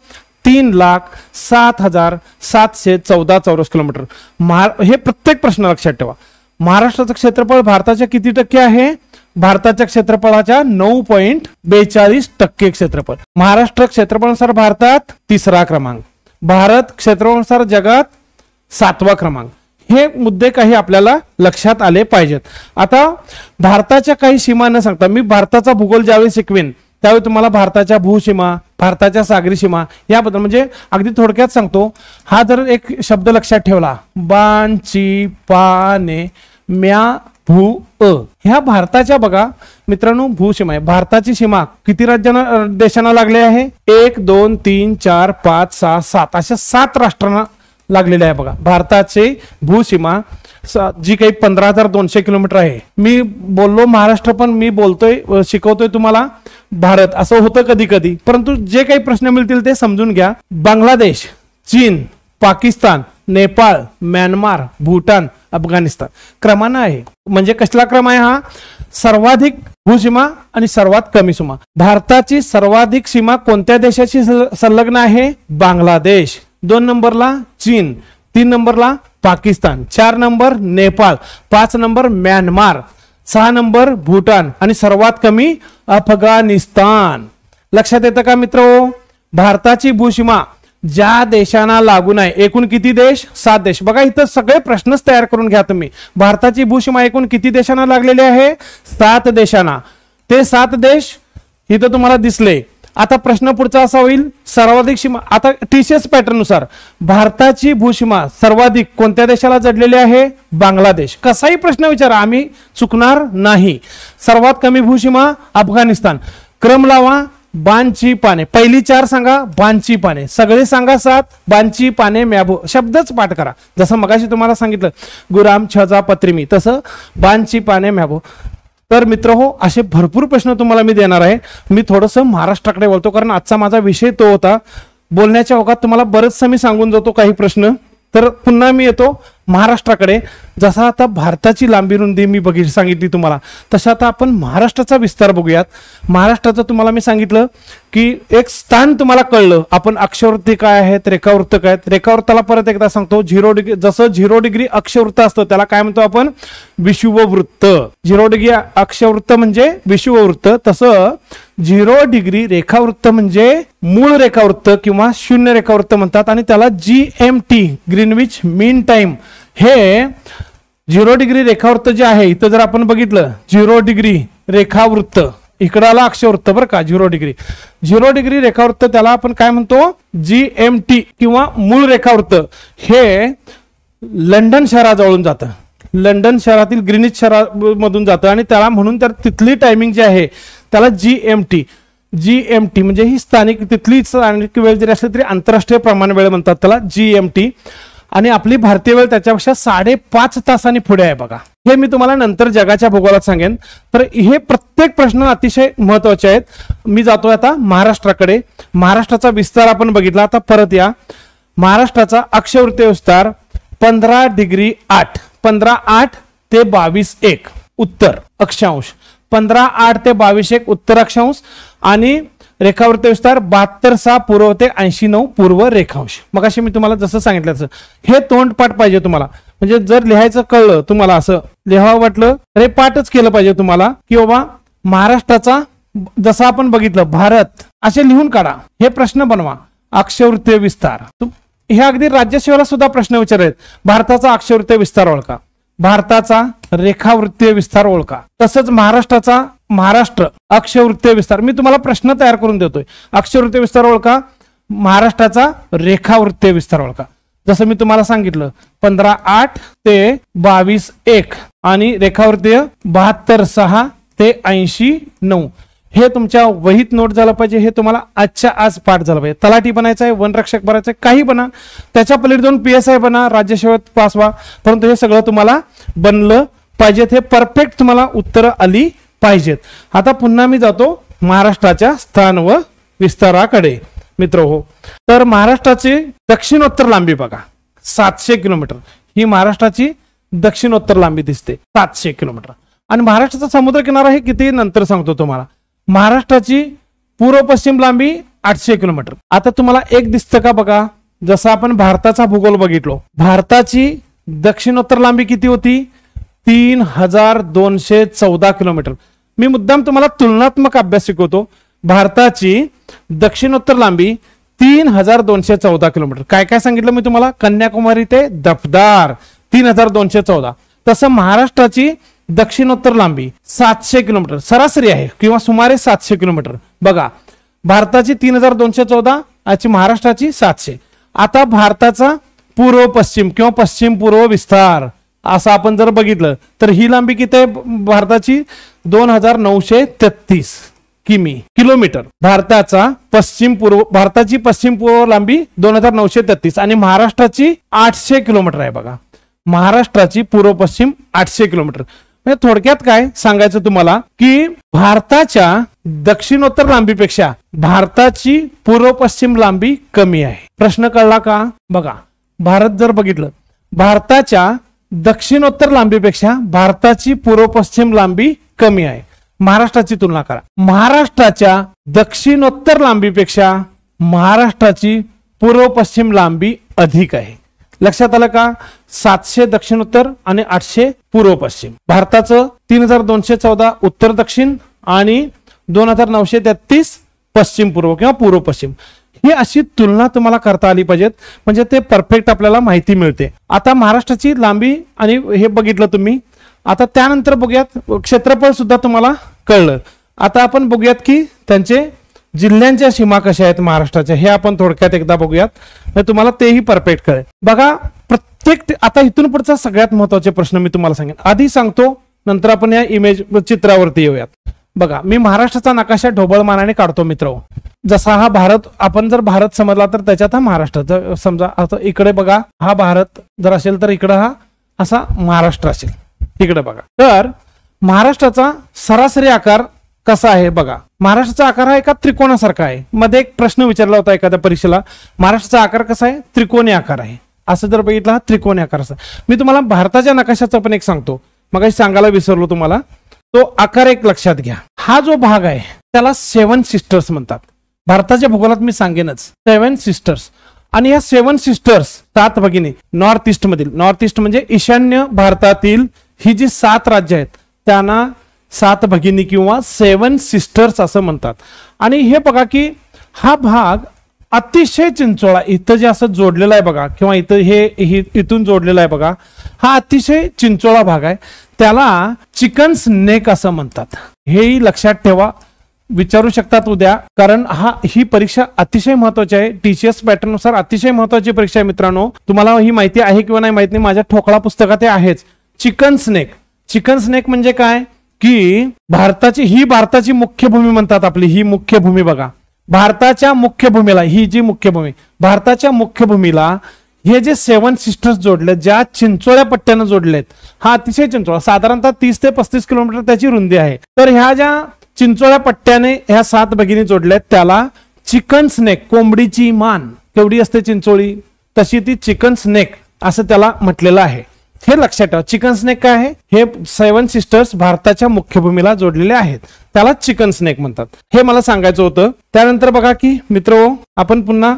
तीन लाख सात हजार सातशे चौदा चौरस किलोमीटर. महा हे प्रत्येक प्रश्न लक्षात ठेवा. महाराष्ट्राचं क्षेत्रफळ भारताच्या किती टक्के आहे? भारताच्या क्षेत्रफळाच्या नऊ पॉईंट बेचाळीस टक्के क्षेत्रफळ. महाराष्ट्र क्षेत्रफळानुसार भारतात तिसरा क्रमांक. भारत क्षेत्रफळानुसार जगात सातवा क्रमांक. हे मुद्दे काही आपल्याला लक्षात आले पाहिजेत. आता भारताच्या काही सीमा न सांगता मी भारताचा भूगोल ज्यावेळी शिकवेन त्यावेळी तुम्हाला भारताच्या भूसीमा भारताच्या सागरी सीमा याबद्दल म्हणजे अगदी थोडक्यात सांगतो. हा जर एक शब्द लक्षात ठेवला. बांची पाने म्या भू अ. ह्या भारताच्या बघा मित्रांनो भूसीमा आहे. भारताची सीमा किती राज्यांना देशांना लागली आहे? एक दोन तीन चार पाच सहा सात. अशा सात राष्ट्रांना लागलेल्या आहे बघा. भारताचे भूसीमा जी काही पंधरा हजार दोनशे किलोमीटर आहे. मी बोललो महाराष्ट्र पण मी बोलतोय शिकवतोय तुम्हाला भारत. असं होतं कधी कधी परंतु जे काही प्रश्न मिळतील ते समजून घ्या. बांगलादेश चीन पाकिस्तान नेपाळ म्यानमार भूटान अफगाणिस्तान. क्रमानं आहे. म्हणजे कसला क्रम आहे हा? सर्वाधिक भूसीमा आणि सर्वात कमी सीमा. भारताची सर्वाधिक सीमा कोणत्या देशाशी संलग्न आहे? बांगलादेश. दोन नंबरला चीन. तीन नंबरला पाकिस्तान चार नंबर नेपाळ पाच नंबर म्यानमार सहा नंबर भूटान आणि सर्वात कमी अफगाणिस्तान. लक्षात येतं का मित्र? भारताची भूसीमा ज्या देशांना लागून आहे एकूण किती देश? सात देश. बघा इथं सगळे प्रश्नच तयार करून घ्या तुम्ही. भारताची भूसीमा एकूण किती देशांना लागलेली आहे? सात देशांना. ते सात देश इथं तुम्हाला दिसले. आता प्रश्न पुढचा असा होईल. सर्वाधिक सीमा आता टीसीएस पॅटर्ननुसार भारताची भूसीमा सर्वाधिक कोणत्या देशाला जडलेली आहे? बांगलादेश. कसाही प्रश्न विचारा आम्ही चुकणार नाही. सर्वात कमी भूसीमा अफगाणिस्तान. क्रम लावा बांची पाने. पहिली चार सांगा बांची पाने. सगळे सांगा सात बांची पाने मॅबो शब्दच पाठ करा. जसं मगाशी तुम्हाला सांगितलं गुराम छजा पत्रिमी. तसं बांची पाने मॅबो तर मित्र हो असे भरपूर प्रश्न तुम्हाला मी देणार आहे. मी थोडंसं महाराष्ट्राकडे बोलतो कारण आजचा माझा विषय तो होता. बोलण्याच्या ओघात तुम्हाला बरंचसं मी सांगून जातो काही प्रश्न. तर पुन्हा मी येतो. महाराष्ट्राकडे. जसा आता भारताची लांबी रुंदी मी बघितली सांगितली तुम्हाला तसं आता आपण महाराष्ट्राचा विस्तार बघूयात. महाराष्ट्राचं तुम्हाला मी सांगितलं की एक स्थान तुम्हाला कळलं. आपण अक्षरवृत्ती काय आहेत रेखावृत्त काय आहेत? रेखावृत्ताला परत एकदा सांगतो झिरो डिग्री जसं झिरो डिग्री अक्षवृत्त असतं त्याला काय म्हणतो आपण? विषुववृत्त. झिरो डिग्री अक्षवृत्त म्हणजे विषुववृत्त. तसं झिरो डिग्री रेखावृत्त म्हणजे मूळ रेखावृत्त किंवा शून्य रेखावृत्त म्हणतात आणि त्याला G M T Greenwich mean time हे झिरो डिग्री रेखावृत्त जे आहे इथं जर आपण बघितलं झिरो डिग्री रेखावृत्त इकडाला अक्षवृत्त बरं का झिरो डिग्री. झिरो डिग्री रेखावृत्त त्याला आपण काय म्हणतो? जी एम टी किंवा मूळ रेखावृत्त. हे लंडन शहराजवळून जातं. लंडन शहरातील ग्रीनिच शहरामधून जातं आणि त्याला म्हणून तर तिथली टायमिंग जी आहे त्याला G M T G M T म्हणजे ही स्थानिक तिथली स्थानिक वेळ जरी असली तरी आंतरराष्ट्रीय प्रमाण वेळ म्हणतात त्याला जी एम टी आणि आपली भारतीय वेळ त्याच्यापेक्षा साडेपाच तासांनी पुढे आहे बघा. हे मी तुम्हाला नंतर जगाच्या भूगोलात सांगेन. तर हे प्रत्येक प्रश्न अतिशय महत्त्वाचे आहेत. मी जातोय आता महाराष्ट्राकडे. महाराष्ट्राचा विस्तार आपण बघितला. आता परत या. महाराष्ट्राचा अक्षवृत्ती विस्तार पंधरा डिग्री आठ. पंधरा आठ ते बावीस एक. उत्तर अक्षांश. पंधरा आठ ते बावीस एक उत्तर अक्षांश. आणि रेखावृत्त विस्तार बहात्तर सहा पूर्व ते ऐंशी नऊ पूर्व रेखांश. मग अशी मी तुम्हाला जसं सांगितलं हे तोंडपाठ पाहिजे तुम्हाला. म्हणजे जर लिहायचं कळलं तुम्हाला असं लिहावं वाटलं अरे पाठच केलं पाहिजे तुम्हाला की बाबा महाराष्ट्राचा जसं आपण बघितलं भारत असे लिहून काढा. हे प्रश्न बनवा. अक्षवृत्तीय विस्तार. हे अगदी राज्यसेवेला सुद्धा प्रश्न विचारत भारताचा अक्षवृत्तीय विस्तार ओळखा. भारताचा रेखावृत्तीय विस्तार ओळखा. तसंच महाराष्ट्राचा महाराष्ट्र अक्षवृत्तीय विस्तार. मी तुम्हाला प्रश्न तयार करून देतोय. अक्षवृत्तीय विस्तार ओळखा महाराष्ट्राचा रेखावृत्तीय विस्तार ओळखा. जसं मी तुम्हाला सांगितलं पंधरा आठ ते बावीस एक आणि रेखावृत्तीय बहात्तर सहा ते ऐंशी नऊ. हे तुमच्या वहीत नोट झालं पाहिजे हे तुम्हाला आजच्या आज पाठ झालं पाहिजे. तलाठी बनायचं आहे वनरक्षक बनायचं आहे काही बना. त्याच्या पलीकडे जाऊन पी एस आय बना राज्यसेवेत पास व्हा. परंतु हे सगळं तुम्हाला बनलं पाहिजेत. हे परफेक्ट तुम्हाला उत्तरं आली पाहिजेत. आता पुन्हा मी जातो महाराष्ट्राच्या स्थान व विस्ताराकडे. मित्र हो तर महाराष्ट्राची दक्षिणोत्तर लांबी बघा. सातशे किलोमीटर. ही महाराष्ट्राची दक्षिणोत्तर लांबी दिसते. सातशे किलोमीटर. आणि महाराष्ट्राचा समुद्र किनारा हे किती? नंतर सांगतो तुम्हाला. महाराष्ट्राची पूर्व पश्चिम लांबी आठशे किलोमीटर. आता तुम्हाला एक दिसतं का बघा? जसं आपण भारताचा भूगोल बघितलो. भारताची दक्षिणोत्तर लांबी किती होती? तीन हजार दोनशे चौदा किलोमीटर. मी मुद्दाम तुम्हाला तुलनात्मक अभ्यास शिकवतो. भारताची दक्षिणोत्तर लांबी तीन हजार दोनशे चौदा किलोमीटर. काय काय सांगितलं मी तुम्हाला? कन्याकुमारी ते दफदार तीन हजार दोनशे चौदा. तसं महाराष्ट्राची दक्षिणोत्तर लांबी सातशे किलोमीटर. सरासरी आहे किंवा सुमारे सातशे किलोमीटर. बघा भारताची तीन हजार दोनशे चौदा याची महाराष्ट्राची सातशे. आता भारताचा पूर्व पश्चिम किंवा पश्चिम पूर्व विस्तार. असं आपण जर बघितलं तर ही लांबी किती आहे? भारताची दोन हजार नऊशे तेहतीस किमी किलोमीटर. भारताचा पश्चिम पूर्व भारताची पश्चिम पूर्व लांबी दोन हजार नऊशे तेहतीस आणि महाराष्ट्राची आठशे किलोमीटर आहे बघा. महाराष्ट्राची पूर्व पश्चिम आठशे किलोमीटर. म्हणजे थोडक्यात काय सांगायचं तुम्हाला की भारताच्या दक्षिणोत्तर लांबीपेक्षा भारताची पूर्व पश्चिम लांबी कमी आहे. प्रश्न कळला का? बघा भारत जर बघितलं भारताच्या दक्षिणोत्तर लांबीपेक्षा भारताची पूर्व पश्चिम लांबी कमी आहे. महाराष्ट्राची तुलना करा. महाराष्ट्राच्या दक्षिणोत्तर लांबीपेक्षा महाराष्ट्राची पूर्व पश्चिम लांबी अधिक आहे. लक्षात आलं का? सातशे दक्षिणोत्तर आणि आठशे पूर्व पश्चिम भारताचं तीन हजार दोनशे चौदा उत्तर दक्षिण आणि दोन हजार नऊशे तेहतीस पश्चिम पूर्व किंवा पूर्व पश्चिम ही अशी तुलना तुम्हाला करता आली पाहिजेत. म्हणजे ते परफेक्ट आपल्याला माहिती मिळते. आता महाराष्ट्राची लांबी आणि हे बघितलं तुम्ही. आता त्यानंतर बघूयात क्षेत्रफळ सुद्धा तुम्हाला कळलं. आता आपण बघूयात की त्यांचे जिल्ह्यांच्या सीमा कशा आहेत महाराष्ट्राच्या हे आपण थोडक्यात एकदा बघूयात. तुम्हाला तेही परफेक्ट कळेल. बघा प्रत्येक आता इथून पुढचा सगळ्यात महत्त्वाचे प्रश्न मी तुम्हाला सांगेन. आधी सांगतो नंतर आपण या इमेज चित्रावरती येऊयात. बघा मी महाराष्ट्राचा नकाशा ढोबळमानाने काढतो मित्र जसा हा भारत आपण जर भारत समजला तर त्याच्यात हा महाराष्ट्र. जर समजा आता इकडे बघा हा भारत जर असेल तर इकडे हा असा महाराष्ट्र असेल. इकडे बघा. तर महाराष्ट्राचा सरासरी आकार कसा आहे बघा. महाराष्ट्राचा आकार हा एका त्रिकोणासारखा आहे. मध्ये एक प्रश्न विचारला होता एखाद्या परीक्षेला महाराष्ट्राचा आकार कसा आहे? त्रिकोणी आकार आहे. असं जर बघितलं हा त्रिकोणी आकार असा. मी तुम्हाला भारताच्या नकाशाचा पण एक सांगतो. मग सांगायला विसरलो तुम्हाला. तो आकार एक लक्षात घ्या. हा जो भाग आहे त्याला सेवन सिस्टर्स म्हणतात. भारताच्या भूगोलात मी सांगेनच. सेवन सिस्टर्स आणि या सेवन सिस्टर्स सात भगिनी नॉर्थ ईस्ट मधील. नॉर्थ ईस्ट म्हणजे ईशान्य भारतातील ही जी सात राज्य आहेत त्यांना सात भगिनी किंवा सेवन सिस्टर्स असं म्हणतात. आणि हे बघा की हा भाग अतिशय चिंचोळा इथं जे असं जोडलेलं आहे बघा किंवा इथं हे इथून जोडलेलं आहे बघा हा अतिशय चिंचोळा भाग आहे. त्याला चिकन स्नेक असं म्हणतात. हेही लक्षात ठेवा. विचारू शकतात उद्या. कारण हा ही परीक्षा अतिशय महत्वाची आहे. टीसीएस पॅटर्ननुसार अतिशय महत्वाची परीक्षा आहे मित्रांनो. तुम्हाला ही माहिती आहे किंवा नाही माहिती नाही माझ्या ठोकळा पुस्तकात आहेच. चिकन स्नेक चिकन स्नेक म्हणजे काय? की भारताची ही भारताची मुख्य भूमी म्हणतात आपली. ही मुख्य भूमी बघा. भारताच्या मुख्य भूमीला ही जी मुख्य भूमी भारताच्या मुख्य भूमीला हे जे सेवन सिस्टर्स जोडले ज्या चिंचोळ्या पट्ट्यानं जोडलेत हा अतिशय चिंचोळा साधारणतः तीस ते पस्तीस किलोमीटर त्याची रुंदी आहे. तर ह्या ज्या चिंचोळ्या पट्ट्याने ह्या सात भगिनी जोडल्यात. त्याला चिकन स्नेक कोंबडीची मान. केवढी असते चिंचोळी? तशी ती चिकन स्नेक असं त्याला म्हटलेलं आहे. हे लक्षात ठेवा चिकन स्नेक काय आहे? हे सेवन सिस्टर्स भारताच्या मुख्यभूमीला जोडलेले आहेत. त्याला चिकन स्नेक म्हणतात. हे मला सांगायचं होतं. त्यानंतर बघा की मित्र आपण पुन्हा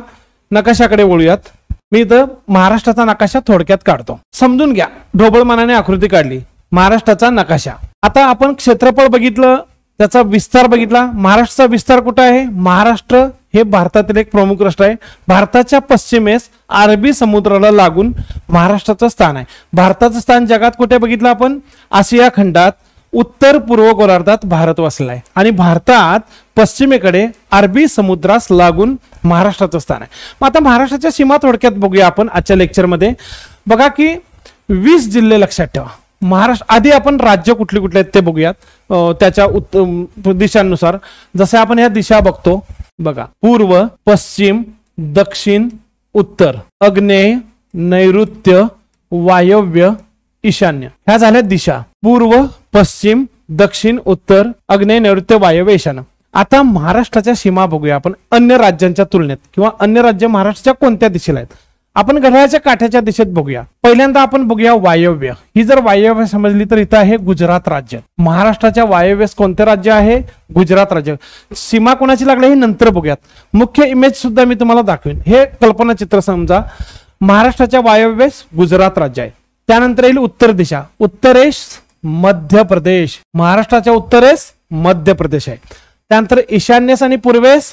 नकाशाकडे वळूयात. मी इथं महाराष्ट्राचा नकाशा थोडक्यात काढतो. समजून घ्या ढोबळमानाने आकृती काढली. महाराष्ट्राचा नकाशा. आता आपण क्षेत्रफळ बघितलं त्याचा विस्तार बघितला. महाराष्ट्राचा विस्तार कुठं आहे? महाराष्ट्र हे भारतातील एक प्रमुख राष्ट्र आहे. भारताच्या पश्चिमेस अरबी समुद्राला लागून महाराष्ट्राचं स्थान आहे. भारताचं स्थान जगात कुठे बघितलं आपण? आशिया खंडात उत्तर पूर्व गोलार्धात भारत वसला आहे. आणि भारतात पश्चिमेकडे अरबी समुद्रास लागून महाराष्ट्राचं स्थान आहे. मग आता महाराष्ट्राच्या सीमा थोडक्यात बघूया आपण आजच्या लेक्चरमध्ये बघा की वीस जिल्हे लक्षात ठेवा. महाराष्ट्र आधी आपण राज्य कुठली कुठले आहेत ते बघूयात. त्याच्या दिशांनुसार. जसे आपण ह्या दिशा बघतो बघा पूर्व पश्चिम दक्षिण उत्तर. अग्नेय नैऋत्य वायव्य ईशान्य. ह्या झाल्या दिशा. पूर्व पश्चिम दक्षिण उत्तर अग्नेय नैऋत्य वायव्य ईशान्य. आता महाराष्ट्राच्या सीमा बघूया आपण. अन्य राज्यांच्या तुलनेत किंवा अन्य राज्य महाराष्ट्राच्या कोणत्या दिशेला आहेत? आपण घड्याळाच्या काठ्याच्या दिशेत बघूया. पहिल्यांदा आपण बघूया वायव्य. ही जर वायव्य समजली तर इथं आहे गुजरात राज्य. महाराष्ट्राच्या वायव्यस कोणते राज्य आहे? गुजरात राज्य. सीमा कोणाची लागली हे नंतर बघूयात. मुख्य इमेज सुद्धा मी तुम्हाला दाखवेन. हे कल्पना चित्र समजा. महाराष्ट्राच्या वायव्यस गुजरात राज्य आहे. त्यानंतर येईल उत्तर दिशा. उत्तरेस मध्य प्रदेश महाराष्ट्राच्या उत्तरेस मध्य प्रदेश आहे. त्यानंतर ईशान्येस आणि पूर्वेस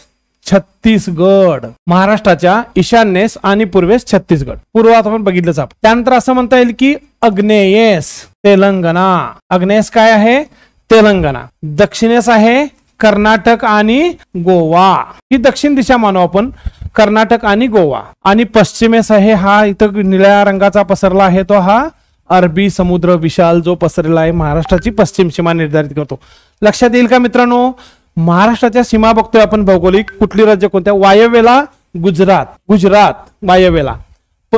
छत्तीसगड. महाराष्ट्राच्या ईशान्येस आणि पूर्वेस छत्तीसगड. पूर्वात आपण बघितलंच आपण त्यानंतर असं म्हणता येईल की अग्नेयेस तेलंगणा. अग्नेयस काय आहे? तेलंगणा. दक्षिणेस आहे कर्नाटक आणि गोवा. ही दक्षिण दिशा मानू आपण. कर्नाटक आणि गोवा. आणि पश्चिमेस आहे हा इथं निळ्या रंगाचा पसरला आहे तो हा अरबी समुद्र विशाल जो पसरलेला आहे महाराष्ट्राची पश्चिम सीमा निर्धारित करतो. लक्षात येईल का मित्रांनो? महाराष्ट्राच्या सीमा बघतोय आपण भौगोलिक. कुठली राज्य कोणत्या? वायव्येला गुजरात. गुजरात वायव्येला.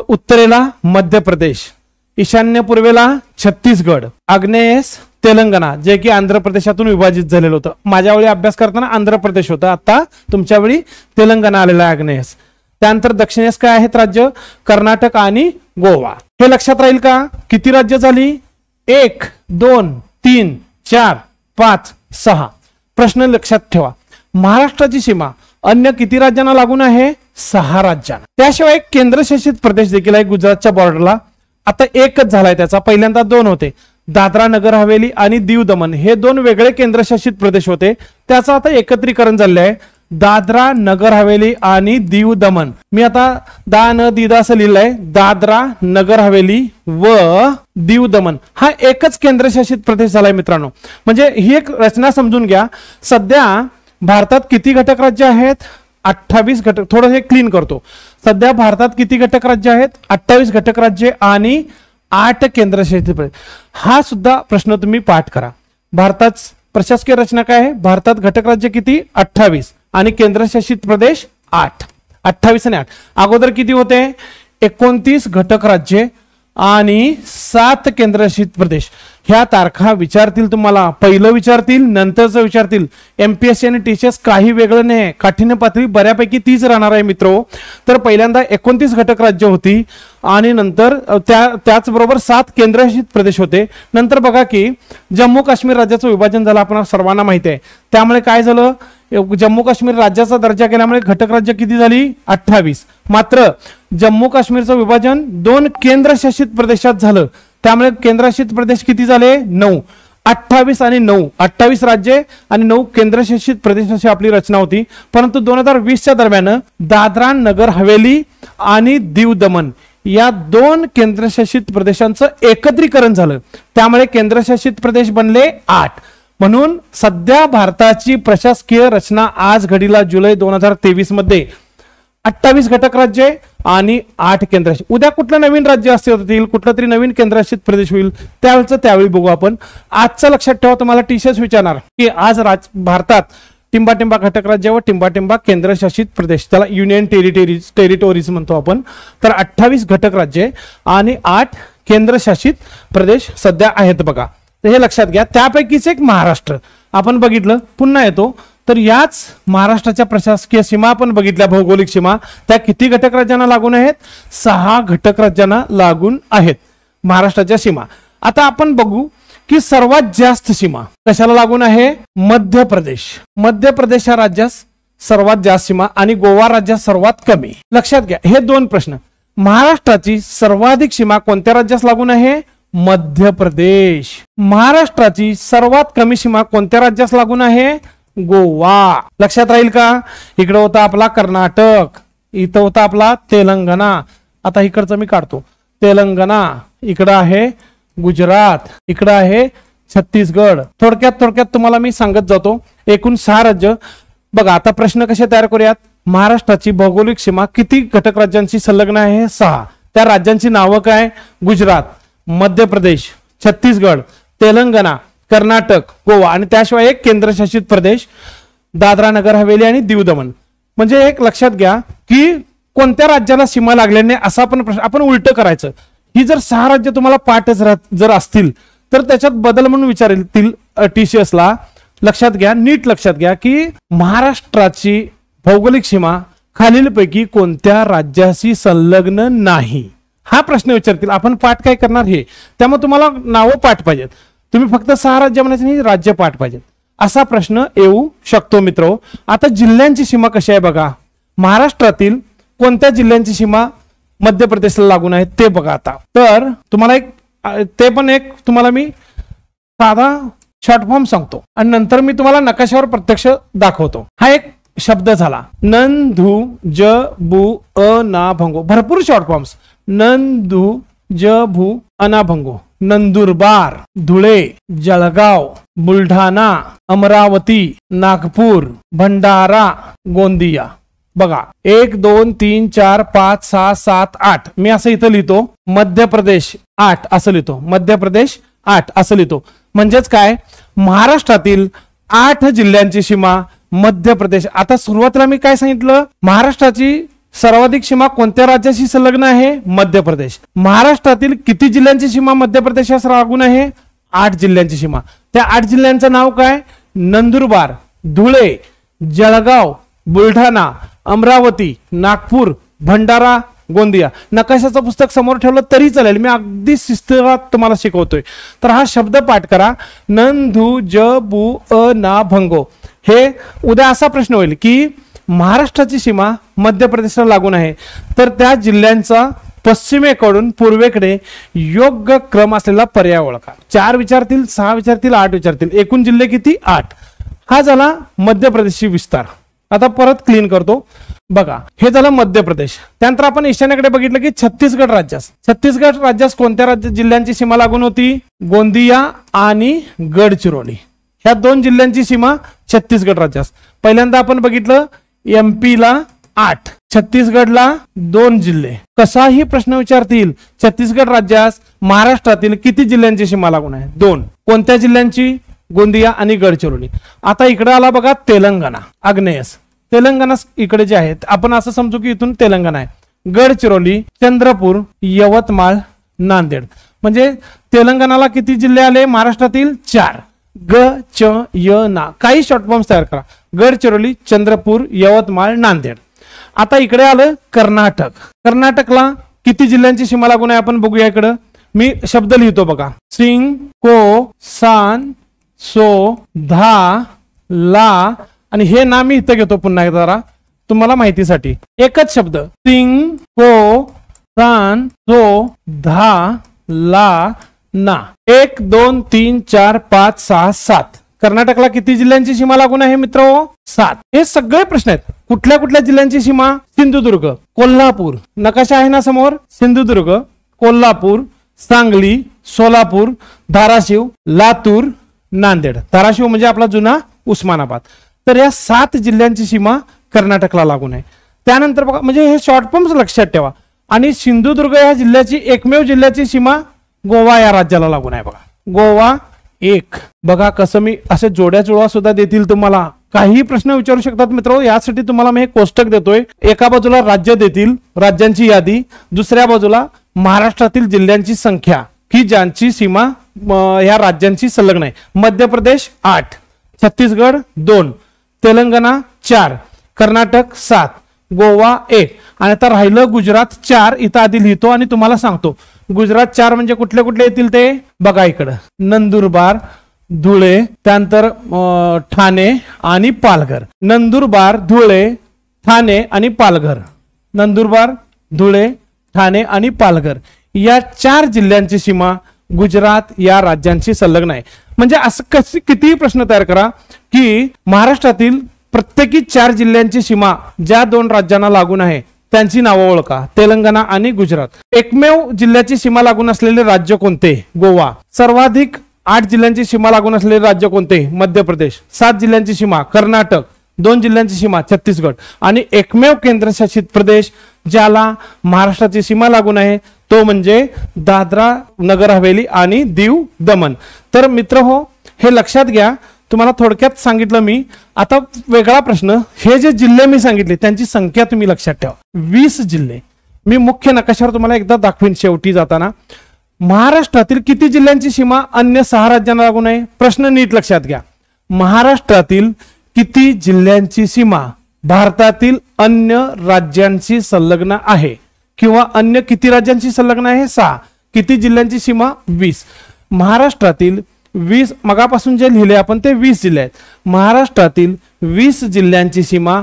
उत्तरेला मध्य प्रदेश. ईशान्य पूर्वेला छत्तीसगड. आग्नेयेस तेलंगणा जे की आंध्र प्रदेशातून विभाजित झालेलं होतं. माझ्या वेळी अभ्यास करताना आंध्र प्रदेश होता. आता तुमच्या वेळी तेलंगणा आलेला आहे आग्नेयस. त्यानंतर दक्षिणेस काय आहेत राज्य? कर्नाटक आणि गोवा. हे लक्षात राहील का? किती राज्य झाली? एक दोन तीन चार पाच सहा. प्रश्न लक्षात ठेवा. महाराष्ट्राची सीमा अन्य किती राज्यांना लागून आहे? सहा राज्यांना. त्याशिवाय केंद्रशासित प्रदेश देखील आहे गुजरातच्या बॉर्डरला आता एकच झालाय त्याचा. पहिल्यांदा दोन होते. दादरा नगर हवेली आणि दीव दमन हे दोन वेगळे केंद्रशासित प्रदेश होते. त्याचं आता एकत्रीकरण झाले आहे दादरा नगर हवेली आणि दीव दमन. मी आता दा न दिदा असं लिहिलंय. दादरा नगर हवेली व दीव दमन. हा एकच केंद्रशासित प्रदेश झालाय मित्रांनो. म्हणजे ही एक रचना समजून घ्या. सध्या भारतात किती घटक राज्य आहेत? अठ्ठावीस घटक. थोडं हे क्लीन करतो. सध्या भारतात किती घटक राज्य आहेत? अठ्ठावीस घटक राज्य आणि आठ केंद्रशासित प्रदेश. हा सुद्धा प्रश्न तुम्ही पाठ करा. भारतात प्रशासकीय रचना काय आहे? भारतात घटक राज्य किती? अठ्ठावीस. आणि केंद्रशासित प्रदेश आठ. अठ्ठावीस आणि आठ. अगोदर किती होते? एकोणतीस घटक राज्ये आणि सात केंद्रशासित प्रदेश. ह्या तारखा विचारतील तुम्हाला पहिलं विचारतील नंतरचं विचारतील. एमपीएससी आणि टीसीएस काही वेगळं नाही काठिण्य पातळी बऱ्यापैकी तीच राहणार आहे मित्रो. तर पहिल्यांदा एकोणतीस घटक राज्य होती आणि नंतर त्या त्याचबरोबर सात केंद्रशासित प्रदेश होते. नंतर बघा की जम्मू काश्मीर राज्याचं विभाजन झालं आपण सर्वांना माहिती आहे. त्यामुळे काय झालं? जम्मू काश्मीर राज्याचा दर्जा केल्यामुळे घटक राज्य किती झाली? अठ्ठावीस. मात्र जम्मू काश्मीरचं विभाजन दोन केंद्रशासित प्रदेशात झालं. त्यामुळे केंद्रशासित प्रदेश किती झाले? नऊ. अठ्ठावीस आणि नऊ. अठ्ठावीस राज्ये आणि नऊ केंद्रशासित प्रदेश अशी आपली रचना होती. परंतु दोन हजार वीसच्या दरम्यान दादरा नगर हवेली आणि दीव दमन या दोन केंद्रशासित प्रदेशांचं एकत्रीकरण झालं. त्यामुळे केंद्रशासित प्रदेश बनले आठ. म्हणून सध्या भारताची प्रशासकीय रचना आज घडीला जुलै दोन हजार तेवीसमध्ये अठ्ठावीस घटक राज्य आणि आठ केंद्रशासित उद्या कुठलं नवीन राज्य असते होतील कुठलं तरी नवीन केंद्रशासित प्रदेश होईल त्यावेळेचं त्यावेळी बघू आपण. आजचं लक्षात ठेवा तुम्हाला टीशर्ट विचारणार की आज राज भारतात टिंबाटिंबा घटक राज्य व टिंबाटिंबा केंद्रशासित प्रदेश त्याला युनियन टेरिटरीज टेरिटोरीज म्हणतो आपण. तर अठ्ठावीस घटक राज्य आणि आठ केंद्रशासित प्रदेश सध्या आहेत बघा. तर हे लक्षात घ्या. त्यापैकीच एक महाराष्ट्र. आपण बघितलं पुन्हा येतो. तर याच महाराष्ट्राच्या प्रशासकीय सीमा आपण बघितल्या भौगोलिक सीमा. त्या किती घटक राज्यांना लागून आहेत? सहा घटक राज्यांना लागून आहेत महाराष्ट्राच्या सीमा. आता आपण बघू की सर्वात जास्त सीमा कशाला लागून आहे? मध्य प्रदेश. मध्य प्रदेश या राज्यास सर्वात जास्त सीमा आणि गोवा राज्यात सर्वात कमी. लक्षात घ्या हे दोन प्रश्न. महाराष्ट्राची सर्वाधिक सीमा कोणत्या राज्यास लागून आहे? मध्य प्रदेश. महाराष्ट्राची सर्वात कमी सीमा कोणत्या राज्यास लागून आहे? गोवा. लक्षात राहील का? इकडं होता आपला कर्नाटक इथं होता आपला तेलंगणा. आता इकडचं मी काढतो. तेलंगणा इकडं आहे गुजरात इकडं आहे छत्तीसगड. थोडक्यात थोडक्यात तुम्हाला मी सांगत जातो एकूण सहा राज्य. बघा आता प्रश्न कसे तयार करूयात? महाराष्ट्राची भौगोलिक सीमा किती घटक राज्यांची संलग्न आहे? सहा. त्या राज्यांची नावं काय? गुजरात मध्य प्रदेश छत्तीसगड तेलंगणा. कर्नाटक गोवा आणि त्याशिवाय एक केंद्रशासित प्रदेश दादरा नगर हवेली आणि दीव दमन म्हणजे एक लक्षात घ्या की कोणत्या राज्याला सीमा लागल्याने असा आपण प्रश्न आपण उलट करायचं. ही जर सहा राज्य तुम्हाला पाठच जर असतील तर त्याच्यात बदल म्हणून विचारतील टीसीएसला. लक्षात घ्या नीट लक्षात घ्या की महाराष्ट्राची भौगोलिक सीमा खालीलपैकी कोणत्या राज्याशी संलग्न नाही. हा प्रश्न विचारतील. आपण पाठ काय करणार हे? त्यामुळे तुम्हाला नावं पाठ पाहिजेत. तुम्ही फक्त सहा राज्य म्हणायचं नाही राज्य पाठ पाहिजेत. असा प्रश्न येऊ शकतो मित्र. आता जिल्ह्यांची सीमा कशी आहे बघा. महाराष्ट्रातील कोणत्या जिल्ह्यांची सीमा मध्य प्रदेशला लागून आहे ते बघा आता. तर तुम्हाला एक ते पण एक तुम्हाला मी साधा शॉर्ट फॉर्म सांगतो. आणि नंतर मी तुम्हाला नकाशावर प्रत्यक्ष दाखवतो. हा एक शब्द झाला. नंदू ज बू अ ना भंगो. भरपूर शॉर्ट फॉर्म्स नंदू ज भू अनाभंगो नंदुरबार धुळे जळगाव बुलढाणा अमरावती नागपूर भंडारा गोंदिया. बघा एक दोन तीन चार पाच सहा सात आठ. मी असं इथं लिहितो मध्य प्रदेश आठ असं लिहितो. मध्य प्रदेश आठ असं लिहितो. म्हणजेच काय? महाराष्ट्रातील आठ जिल्ह्यांची सीमा मध्य प्रदेश आता सुरुवातीला मी काय सांगितलं? महाराष्ट्राची सर्वाधिक सीमा कोणत्या राज्याशी संलग्न आहे? मध्य प्रदेश. महाराष्ट्रातील किती जिल्ह्यांची सीमा मध्य प्रदेशास लागून आहे? आठ जिल्ह्यांची सीमा. त्या आठ जिल्ह्यांचं नाव काय? नंदुरबार धुळे जळगाव बुलढाणा अमरावती नागपूर भंडारा गोंदिया. नकाशाचं पुस्तक समोर ठेवलं तरी चालेल. मी अगदी शिस्तवात तुम्हाला शिकवतोय. तर हा शब्द पाठ करा. नंदू ज बु अ ना भंगो. हे उद्या असा प्रश्न होईल की महाराष्ट्राची सीमा मध्य प्रदेशला लागून आहे. तर त्या जिल्ह्यांचा पश्चिमेकडून पूर्वेकडे योग्य क्रम असलेला पर्याय ओळखा. चार विचारतील सहा विचारतील आठ विचारतील. एकूण जिल्हे किती? आठ. हा झाला मध्य प्रदेशची विस्तार. आता परत क्लीन करतो. बघा हे झालं मध्य प्रदेश. त्यानंतर आपण ईशान्येकडे बघितलं की छत्तीसगड राज्यास. छत्तीसगड राज्यास कोणत्या राज्य जिल्ह्यांची सीमा लागून होती? गोंदिया आणि गडचिरोली. ह्या दोन जिल्ह्यांची सीमा छत्तीसगड राज्यास. पहिल्यांदा आपण बघितलं एमपीला आठ छत्तीसगडला दोन जिल्हे. कसाही प्रश्न विचारतील छत्तीसगड राज्यास महाराष्ट्रातील किती जिल्ह्यांची सीमा लागून आहे? दोन. कोणत्या जिल्ह्यांची? गोंदिया आणि गडचिरोली. आता इकडे आला बघा तेलंगणा. आग्नेयस. तेलंगणा इकडे जे आहेत आपण असं समजू की इथून तेलंगणा आहे. गडचिरोली चंद्रपूर यवतमाळ नांदेड. म्हणजे तेलंगणाला किती जिल्हे आले? महाराष्ट्रातील चार. ग च य ना. काही शॉर्ट फॉर्म्स तयार करा. गडचिरोली चंद्रपूर यवतमाळ नांदेड. आता इकडे आलं कर्नाटक. कर्नाटकला किती जिल्ह्यांची सीमा लागून आहे आपण बघूया इकडं. मी शब्द लिहितो बघा. सिंग को सान सो धा ला. आणि हे ना मी इथं घेतो पुन्हा एकदा जरा. तुम्हाला माहितीसाठी. एकच शब्द. सिंग को सान सो धा ला. ना. एक दोन तीन चार पाच सहा सात. कर्नाटकला किती जिल्ह्यांची सीमा लागून आहे मित्र हो? सात. हे सगळे प्रश्न आहेत. कुठल्या कुठल्या जिल्ह्यांची सीमा? सिंधुदुर्ग कोल्हापूर. नकाशा आहे ना समोर? सिंधुदुर्ग कोल्हापूर सांगली सोलापूर धाराशिव लातूर नांदेड. धाराशिव म्हणजे आपला जुना उस्मानाबाद. तर या सात जिल्ह्यांची सीमा कर्नाटकला लागून आहे. त्यानंतर बघा म्हणजे हे शॉर्ट फॉर्म्स लक्षात ठेवा. आणि सिंधुदुर्ग या जिल्ह्याची एकमेव जिल्ह्याची सीमा गोवा या राज्याला लागून आहे बघा. गोवा एक. बघा कसं मी असे जोड्या जुळवा सुद्धा देतील तुम्हाला? काही प्रश्न विचारू शकतात मित्र यासाठी तुम्हाला मी हे कोष्टक देतोय. एका बाजूला राज्य देतील राज्यांची यादी. दुसऱ्या बाजूला महाराष्ट्रातील जिल्ह्यांची संख्या की ज्यांची सीमा या राज्यांची संलग्न आहे. मध्य प्रदेश आठ छत्तीसगड दोन तेलंगणा चार कर्नाटक सात गोवा एक आणि आता राहिलं गुजरात चार इथं आधी लिहितो आणि तुम्हाला सांगतो. गुजरात चार म्हणजे कुठले कुठले येतील ते? बघा इकडं. नंदुरबार धुळे त्यानंतर ठाणे आणि पालघर. नंदुरबार धुळे ठाणे आणि पालघर. नंदुरबार धुळे ठाणे आणि पालघर. या चार जिल्ह्यांची सीमा गुजरात या राज्यांशी संलग्न आहे. म्हणजे असं कसे कितीही प्रश्न तयार करा की महाराष्ट्रातील प्रत्येकी चार जिल्ह्यांची सीमा ज्या दोन राज्यांना लागून आहे त्यांची नावं ओळखा. तेलंगणा आणि गुजरात. एकमेव जिल्ह्याची सीमा लागून असलेले राज्य कोणते? गोवा. सर्वाधिक आठ जिल्ह्यांची सीमा लागून असलेले राज्य कोणते? मध्य प्रदेश. सात जिल्ह्यांची सीमा कर्नाटक. दोन जिल्ह्यांची सीमा छत्तीसगड. आणि एकमेव केंद्रशासित प्रदेश ज्याला महाराष्ट्राची सीमा लागून आहे तो म्हणजे दादरा नगर हवेली आणि दीव दमन. तर मित्र हो हे लक्षात घ्या तुम्हाला थोडक्यात सांगितलं मी. आता वेगळा प्रश्न. हे जे जिल्हे मी सांगितले त्यांची संख्या तुम्ही लक्षात ठेवा. वीस जिल्हे. मी मुख्य नकाशावर तुम्हाला एकदा दाखवीन शेवटी जाताना. महाराष्ट्रातील किती जिल्ह्यांची सीमा अन्य सहा राज्यांना लागून आहे? प्रश्न नीट लक्षात घ्या. महाराष्ट्रातील किती जिल्ह्यांची सीमा? भारतातील अन्य राज्यांशी संलग्न आहे. किंवा अन्य किती राज्यांशी संलग्न आहे? सहा. किती जिल्ह्यांची सीमा? वीस. महाराष्ट्रातील वीस मगापासून जे लिहिले आपण ते वीस जिल्हे आहेत. महाराष्ट्रातील वीस जिल्ह्यांची सीमा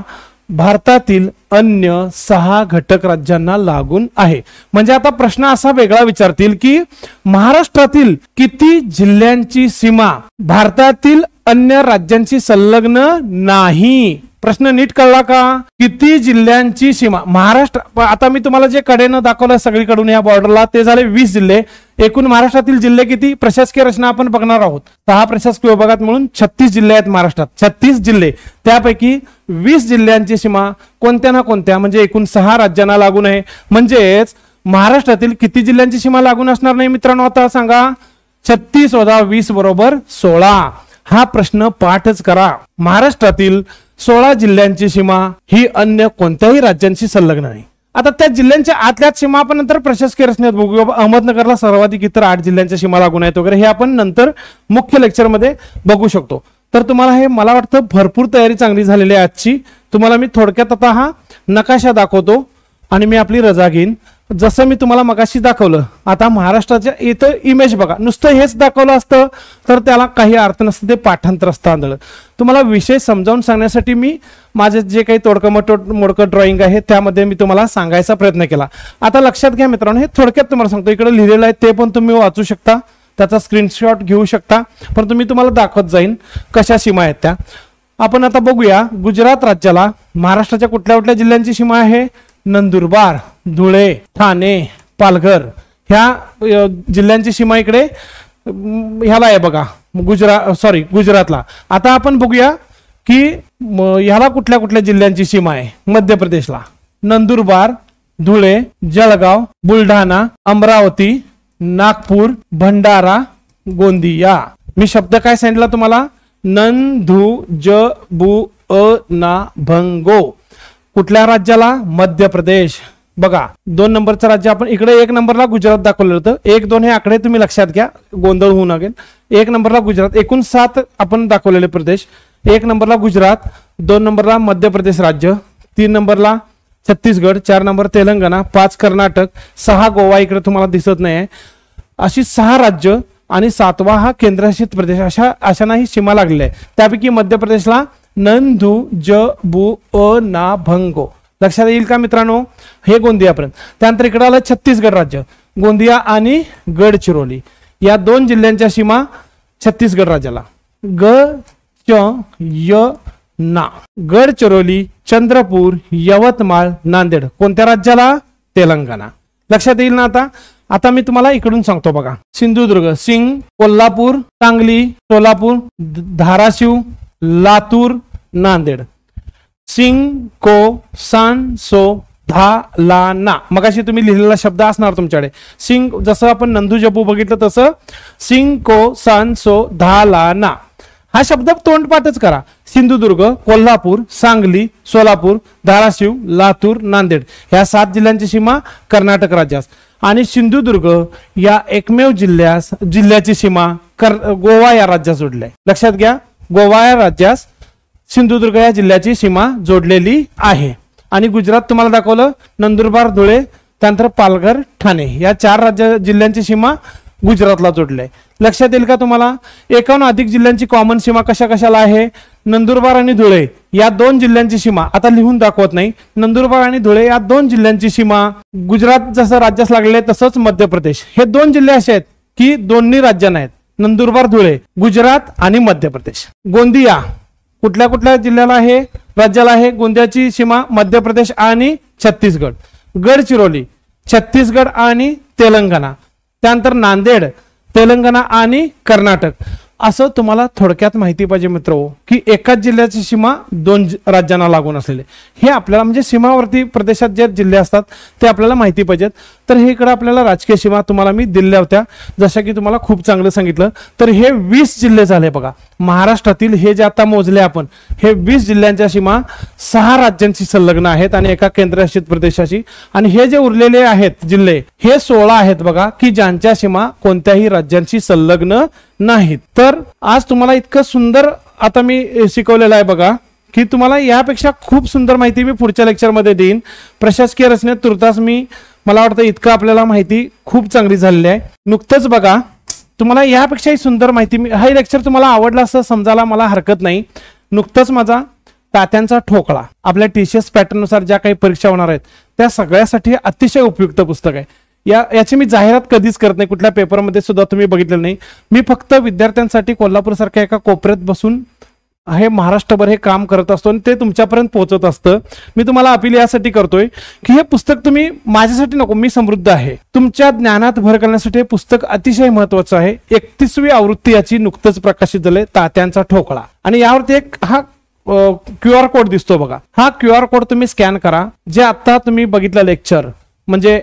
भारतातील अन्य सहा घटक राज्यांना लागून आहे. म्हणजे आता प्रश्न असा वेगळा विचारतील की महाराष्ट्रातील किती जिल्ह्यांची सीमा भारतातील अन्य राज्यांशी संलग्न नाही? प्रश्न नीट कळला का? किती जिल्ह्यांची सीमा? महाराष्ट्र आता मी तुम्हाला जे कडेनं दाखवलं सगळीकडून या बॉर्डरला ते झाले वीस जिल्हे. एकूण महाराष्ट्रातील जिल्हे किती? प्रशासकीय रचना आपण बघणार आहोत. सहा प्रशासकीय विभागात म्हणून छत्तीस जिल्हे आहेत महाराष्ट्रात. छत्तीस जिल्हे. त्यापैकी वीस जिल्ह्यांची सीमा कोणत्या ना कोणत्या म्हणजे एकूण सहा राज्यांना लागून आहे म्हणजेच महाराष्ट्रातील किती जिल्ह्यांची सीमा लागून असणार नाही मित्रांनो आता सांगा. छत्तीस वजा वीस बरोबर सोळा. हा प्रश्न पाठच करा. महाराष्ट्रातील सोळा जिल्ह्यांची सीमा ही अन्य कोणत्याही राज्यांशी संलग्न आहे आता त्या जिल्ह्यांच्या आतल्याच सीमा आपण नंतर प्रशासकीय रचनेत बघू. अहमदनगरला सर्वाधिक इतर आठ जिल्ह्यांच्या सीमा लागून आहेत वगैरे हे आपण नंतर मुख्य लेक्चरमध्ये बघू शकतो. तर तुम्हाला हे मला वाटतं भरपूर तयारी चांगली झालेली आहे आजची. तुम्हाला मी थोडक्यात आता हा नकाशा दाखवतो आणि मी आपली रजा घेईन जसं मी तुम्हाला मगाशी दाखवलं आता महाराष्ट्राच्या इथं इमेज बघा. नुसतं हेच दाखवलं असतं तर त्याला काही अर्थ नसतं ते पाठांतर असतं आंधळं. तुम्हाला विषय समजावून सांगण्यासाठी मी माझे जे काही तोडकं मोठं मोडकं ड्रॉइंग आहे त्यामध्ये मी तुम्हाला सांगायचा प्रयत्न केला. आता लक्षात घ्या मित्रांनो हे थोडक्यात तुम्हाला सांगतो. इकडे लिहिलेलं आहे ते पण तुम्ही वाचू शकता. त्याचा स्क्रीनशॉट घेऊ शकता. परंतु मी तुम्हाला दाखवत जाईन कशा सीमा आहेत त्या. आपण आता बघूया गुजरात राज्याला महाराष्ट्राच्या कुठल्या कुठल्या जिल्ह्यांची सीमा आहे? नंदुरबार धुळे ठाणे पालघर ह्या जिल्ह्यांची सीमा इकडे ह्याला आहे बघा. गुजरात सॉरी गुजरातला. आता आपण बघूया की ह्याला कुठल्या कुठल्या जिल्ह्यांची सीमा आहे? मध्य प्रदेशला नंदुरबार धुळे जळगाव बुलढाणा अमरावती नागपूर भंडारा गोंदिया. मी शब्द काय सांगितला तुम्हाला? नंदू ज बु अ ना भंगो कुठल्या राज्याला? मध्य प्रदेश. बघा दोन नंबरचं राज्य आपण इकडे एक नंबरला गुजरात दाखवलं होतं. एक दोन हे आकडे तुम्ही लक्षात घ्या. गोंधळ होऊ नये एक नंबरला गुजरात. एकूण सात आपण दाखवलेले प्रदेश. एक नंबरला गुजरात दोन नंबरला मध्य प्रदेश राज्य तीन नंबरला छत्तीसगड चार नंबर तेलंगणा पाच कर्नाटक सहा गोवा इकडे तुम्हाला दिसत नाही अशी सहा राज्य आणि सातवा हा केंद्रशासित प्रदेश. अशा अशांनाही सीमा लागलेल्या आहे. त्यापैकी मध्य प्रदेशला नंदू ज बु अ ना भंगो. लक्षात येईल का मित्रांनो? हे गोंदियापर्यंत. त्यानंतर इकडे आलं छत्तीसगड राज्य. गोंदिया आणि गडचिरोली. या दोन जिल्ह्यांच्या सीमा छत्तीसगड राज्याला. ग च य ना. गडचिरोली चंद्रपूर यवतमाळ नांदेड. कोणत्या राज्याला? तेलंगणा. लक्षात येईल ना आता? आता मी तुम्हाला इकडून सांगतो बघा. सिंधुदुर्ग सिंग कोल्हापूर सांगली सोलापूर धाराशिव लातूर नांदेड. सिंग को सान सो धा ला ना. मगाशी तुम्ही लिहिलेला शब्द असणार तुमच्याकडे. सिंग जसं आपण नंदू जपू बघितलं तसं सिंग को सान सो धा ला ना. हा शब्द तोंडपाठच करा. सिंधुदुर्ग कोल्हापूर सांगली सोलापूर धाराशिव लातूर नांदेड. ह्या सात जिल्ह्यांची सीमा कर्नाटक राज्यास. आणि सिंधुदुर्ग या एकमेव जिल्ह्यास जिल्ह्याची सीमा कर गोवा या राज्यात जोडल्या लक्षात घ्या गोवा या राज्यास सिंधुदुर्ग या जिल्ह्याची सीमा जोडलेली आहे. आणि गुजरात तुम्हाला दाखवलं नंदुरबार धुळे त्यानंतर पालघर ठाणे या चार राज्य जिल्ह्यांची सीमा गुजरातला जोडले लक्षात येईल का तुम्हाला? एकावन्न अधिक जिल्ह्यांची कॉमन सीमा कशा कशाला आहे? नंदुरबार आणि धुळे या दोन जिल्ह्यांची सीमा आता लिहून दाखवत नाही. नंदुरबार आणि धुळे या दोन जिल्ह्यांची सीमा गुजरात जसं राज्यास लागले तसंच मध्य प्रदेश. हे दोन जिल्हे असे आहेत की दोन्ही राज्यांना आहेत. नंदुरबार धुळे गुजरात आणि मध्य प्रदेश. गोंदिया कुठल्या कुठल्या जिल्ह्याला आहे राज्याला आहे गोंदियाची सीमा मध्य प्रदेश आणि छत्तीसगड. गडचिरोली छत्तीसगड आणि तेलंगणा. त्यानंतर नांदेड तेलंगणा आणि कर्नाटक. असं तुम्हाला थोडक्यात माहिती पाहिजे मित्र की एकाच जिल्ह्याची सीमा दोन राज्यांना लागून असलेले. हे आपल्याला म्हणजे सीमावर्ती प्रदेशात जे जिल्हे असतात ते आपल्याला माहिती पाहिजेत. तर हे इकडं आपल्याला राजकीय सीमा तुम्हाला मी दिल्या होत्या. जशा की तुम्हाला खूप चांगलं सांगितलं. तर हे वीस जिल्हे झाले बघा. महाराष्ट्रातील हे जे आता मोजले आपण हे वीस जिल्ह्यांच्या सीमा सहा राज्यांशी संलग्न आहेत आणि एका केंद्रशासित प्रदेशाशी. आणि हे जे उरलेले आहेत जिल्हे हे सोळा आहेत बघा की ज्यांच्या सीमा कोणत्याही राज्यांशी संलग्न नाहीत. तर आज तुम्हाला इतकं सुंदर आता मी शिकवलेलं आहे बघा. की तुम्हाला यापेक्षा खूप सुंदर माहिती मी पुढच्या लेक्चरमध्ये देईन. प्रशासकीय रचनेत तुर्तास मी मला वाटतं इतकं आपल्याला माहिती खूप चांगली झालेली आहे. नुकतंच बघा तुम्हाला यापेक्षाही सुंदर माहिती मी हा लेक्चर तुम्हाला आवडला असं समजायला मला हरकत नाही. नुकतंच माझा तात्यांचा ठोकळा आपल्या टी सी एस पॅटर्ननुसार ज्या काही परीक्षा होणार आहेत त्या सगळ्यासाठी अतिशय उपयुक्त पुस्तक आहे. या याची मी जाहिरात कधीच करत नाही कुठल्या पेपरमध्ये सुद्धा तुम्ही बघितलं नाही. मी फक्त विद्यार्थ्यांसाठी कोल्हापूरसारख्या एका कोपऱ्यात बसून हे महाराष्ट्रभर हे काम करत असतो आणि ते तुमच्यापर्यंत पोहोचत असतं. मी तुम्हाला अपील यासाठी करतोय की हे पुस्तक तुम्ही माझ्यासाठी नको मी समृद्ध आहे. तुमच्या ज्ञानात भर करण्यासाठी हे पुस्तक अतिशय महत्वाचं आहे. एकतीसवी आवृत्ती याची नुकतंच प्रकाशित झाले तात्यांचा ठोकळा. आणि यावरती एक हा क्यू आर कोड दिसतो बघा. हा क्यू आर कोड तुम्ही स्कॅन करा. जे आता तुम्ही बघितलं लेक्चर म्हणजे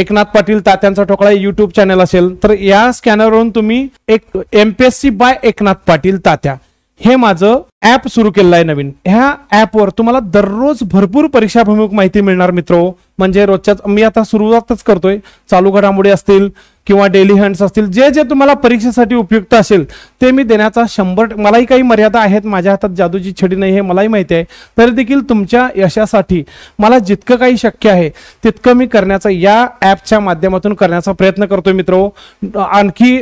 एकनाथ पाटील तात्यांचा ठोकळा युट्यूब चॅनल असेल तर या स्कॅनरवरून तुम्ही एक एमपीएससी बाय एकनाथ पाटील तात्या. हे माझं ऍप सुरू केलेलं आहे नवीन. ह्या ऍपवर तुम्हाला दररोज भरपूर परीक्षाभिमुख माहिती मिळणार मित्रो. म्हणजे रोजच्याच मी आता सुरुवातच करतोय. चालू घडामोडी असतील किंवा डेली हँड्स असतील जे जे तुम्हाला परीक्षेसाठी उपयुक्त असेल ते मी देण्याचा शंभर मलाही काही मर्यादा आहेत. माझ्या हातात जादूची छडी नाही हे मलाही माहिती आहे. तरी देखील तुमच्या यशासाठी मला जितकं काही शक्य आहे तितकं मी करण्याचा या ॲपच्या माध्यमातून करण्याचा प्रयत्न करतोय मित्रो. आणखी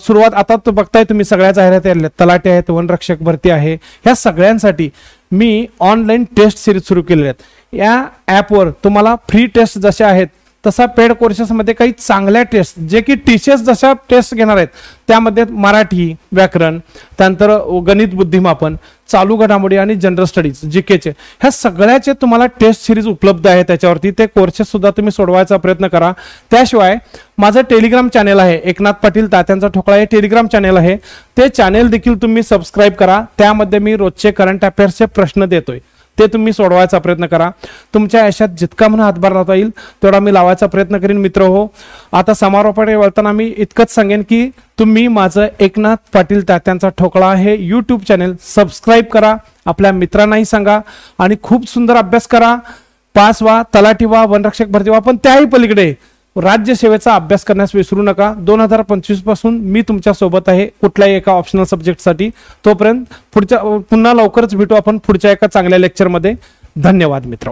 सुरुवात आता तो बघताय तुम्ही सगळ्या जाहिराती तलाटे आहेत वनरक्षक भरती आहे. ह्या सगळ्यांसाठी मी ऑनलाईन टेस्ट सिरीज सुरू केलेल्या आहेत. या ॲपवर तुम्हाला फ्री टेस्ट जशा आहेत तसा पेड कोर्सेसमध्ये काही चांगल्या टेस्ट जे की टीचर्स जशा टेस्ट घेणार आहेत त्यामध्ये मराठी व्याकरण त्यानंतर गणित बुद्धिमापन चालू घडामोडी आणि जनरल स्टडीज जी केचे ह्या सगळ्याचे तुम्हाला टेस्ट सिरीज उपलब्ध आहे त्याच्यावरती. ते कोर्सेस सुद्धा तुम्ही सोडवायचा प्रयत्न करा. त्याशिवाय माझं टेलिग्राम चॅनेल आहे एकनाथ पाटील तात्यांचा ठोकळा हे टेलिग्राम चॅनेल आहे. ते चॅनेल देखील तुम्ही सबस्क्राईब करा. त्यामध्ये मी रोजचे करंट अफेअर्सचे प्रश्न देतोय. ते तुम्ही सोडवायचा प्रयत्न करा. तुमच्या यशात जितका म्हणून हातभार लावता येईल तेवढा मी लावायचा प्रयत्न करीन मित्र हो. आता समारोपाकडे वळताना मी इतकंच सांगेन की तुम्ही माझं एकनाथ पाटील तात्यांचा ठोकळा हे यूट्यूब चॅनेल सबस्क्राईब करा आपल्या मित्रांनाही सांगा आणि खूप सुंदर अभ्यास करा. पास व्हा तलाठी व्हा वनरक्षक भरती व्हा पण त्याही पलीकडे राज्यसेवेचा अभ्यास करण्यास विसरू नका. दोन हजार पंचवीसपासून मी तुमच्यासोबत आहे. कुठल्याही एका ऑप्शनल सब्जेक्टसाठी तोपर्यंत पुढच्या पुन्हा लवकरच भेटू आपण पुढच्या एका चांगल्या लेक्चरमध्ये धन्यवाद मित्र.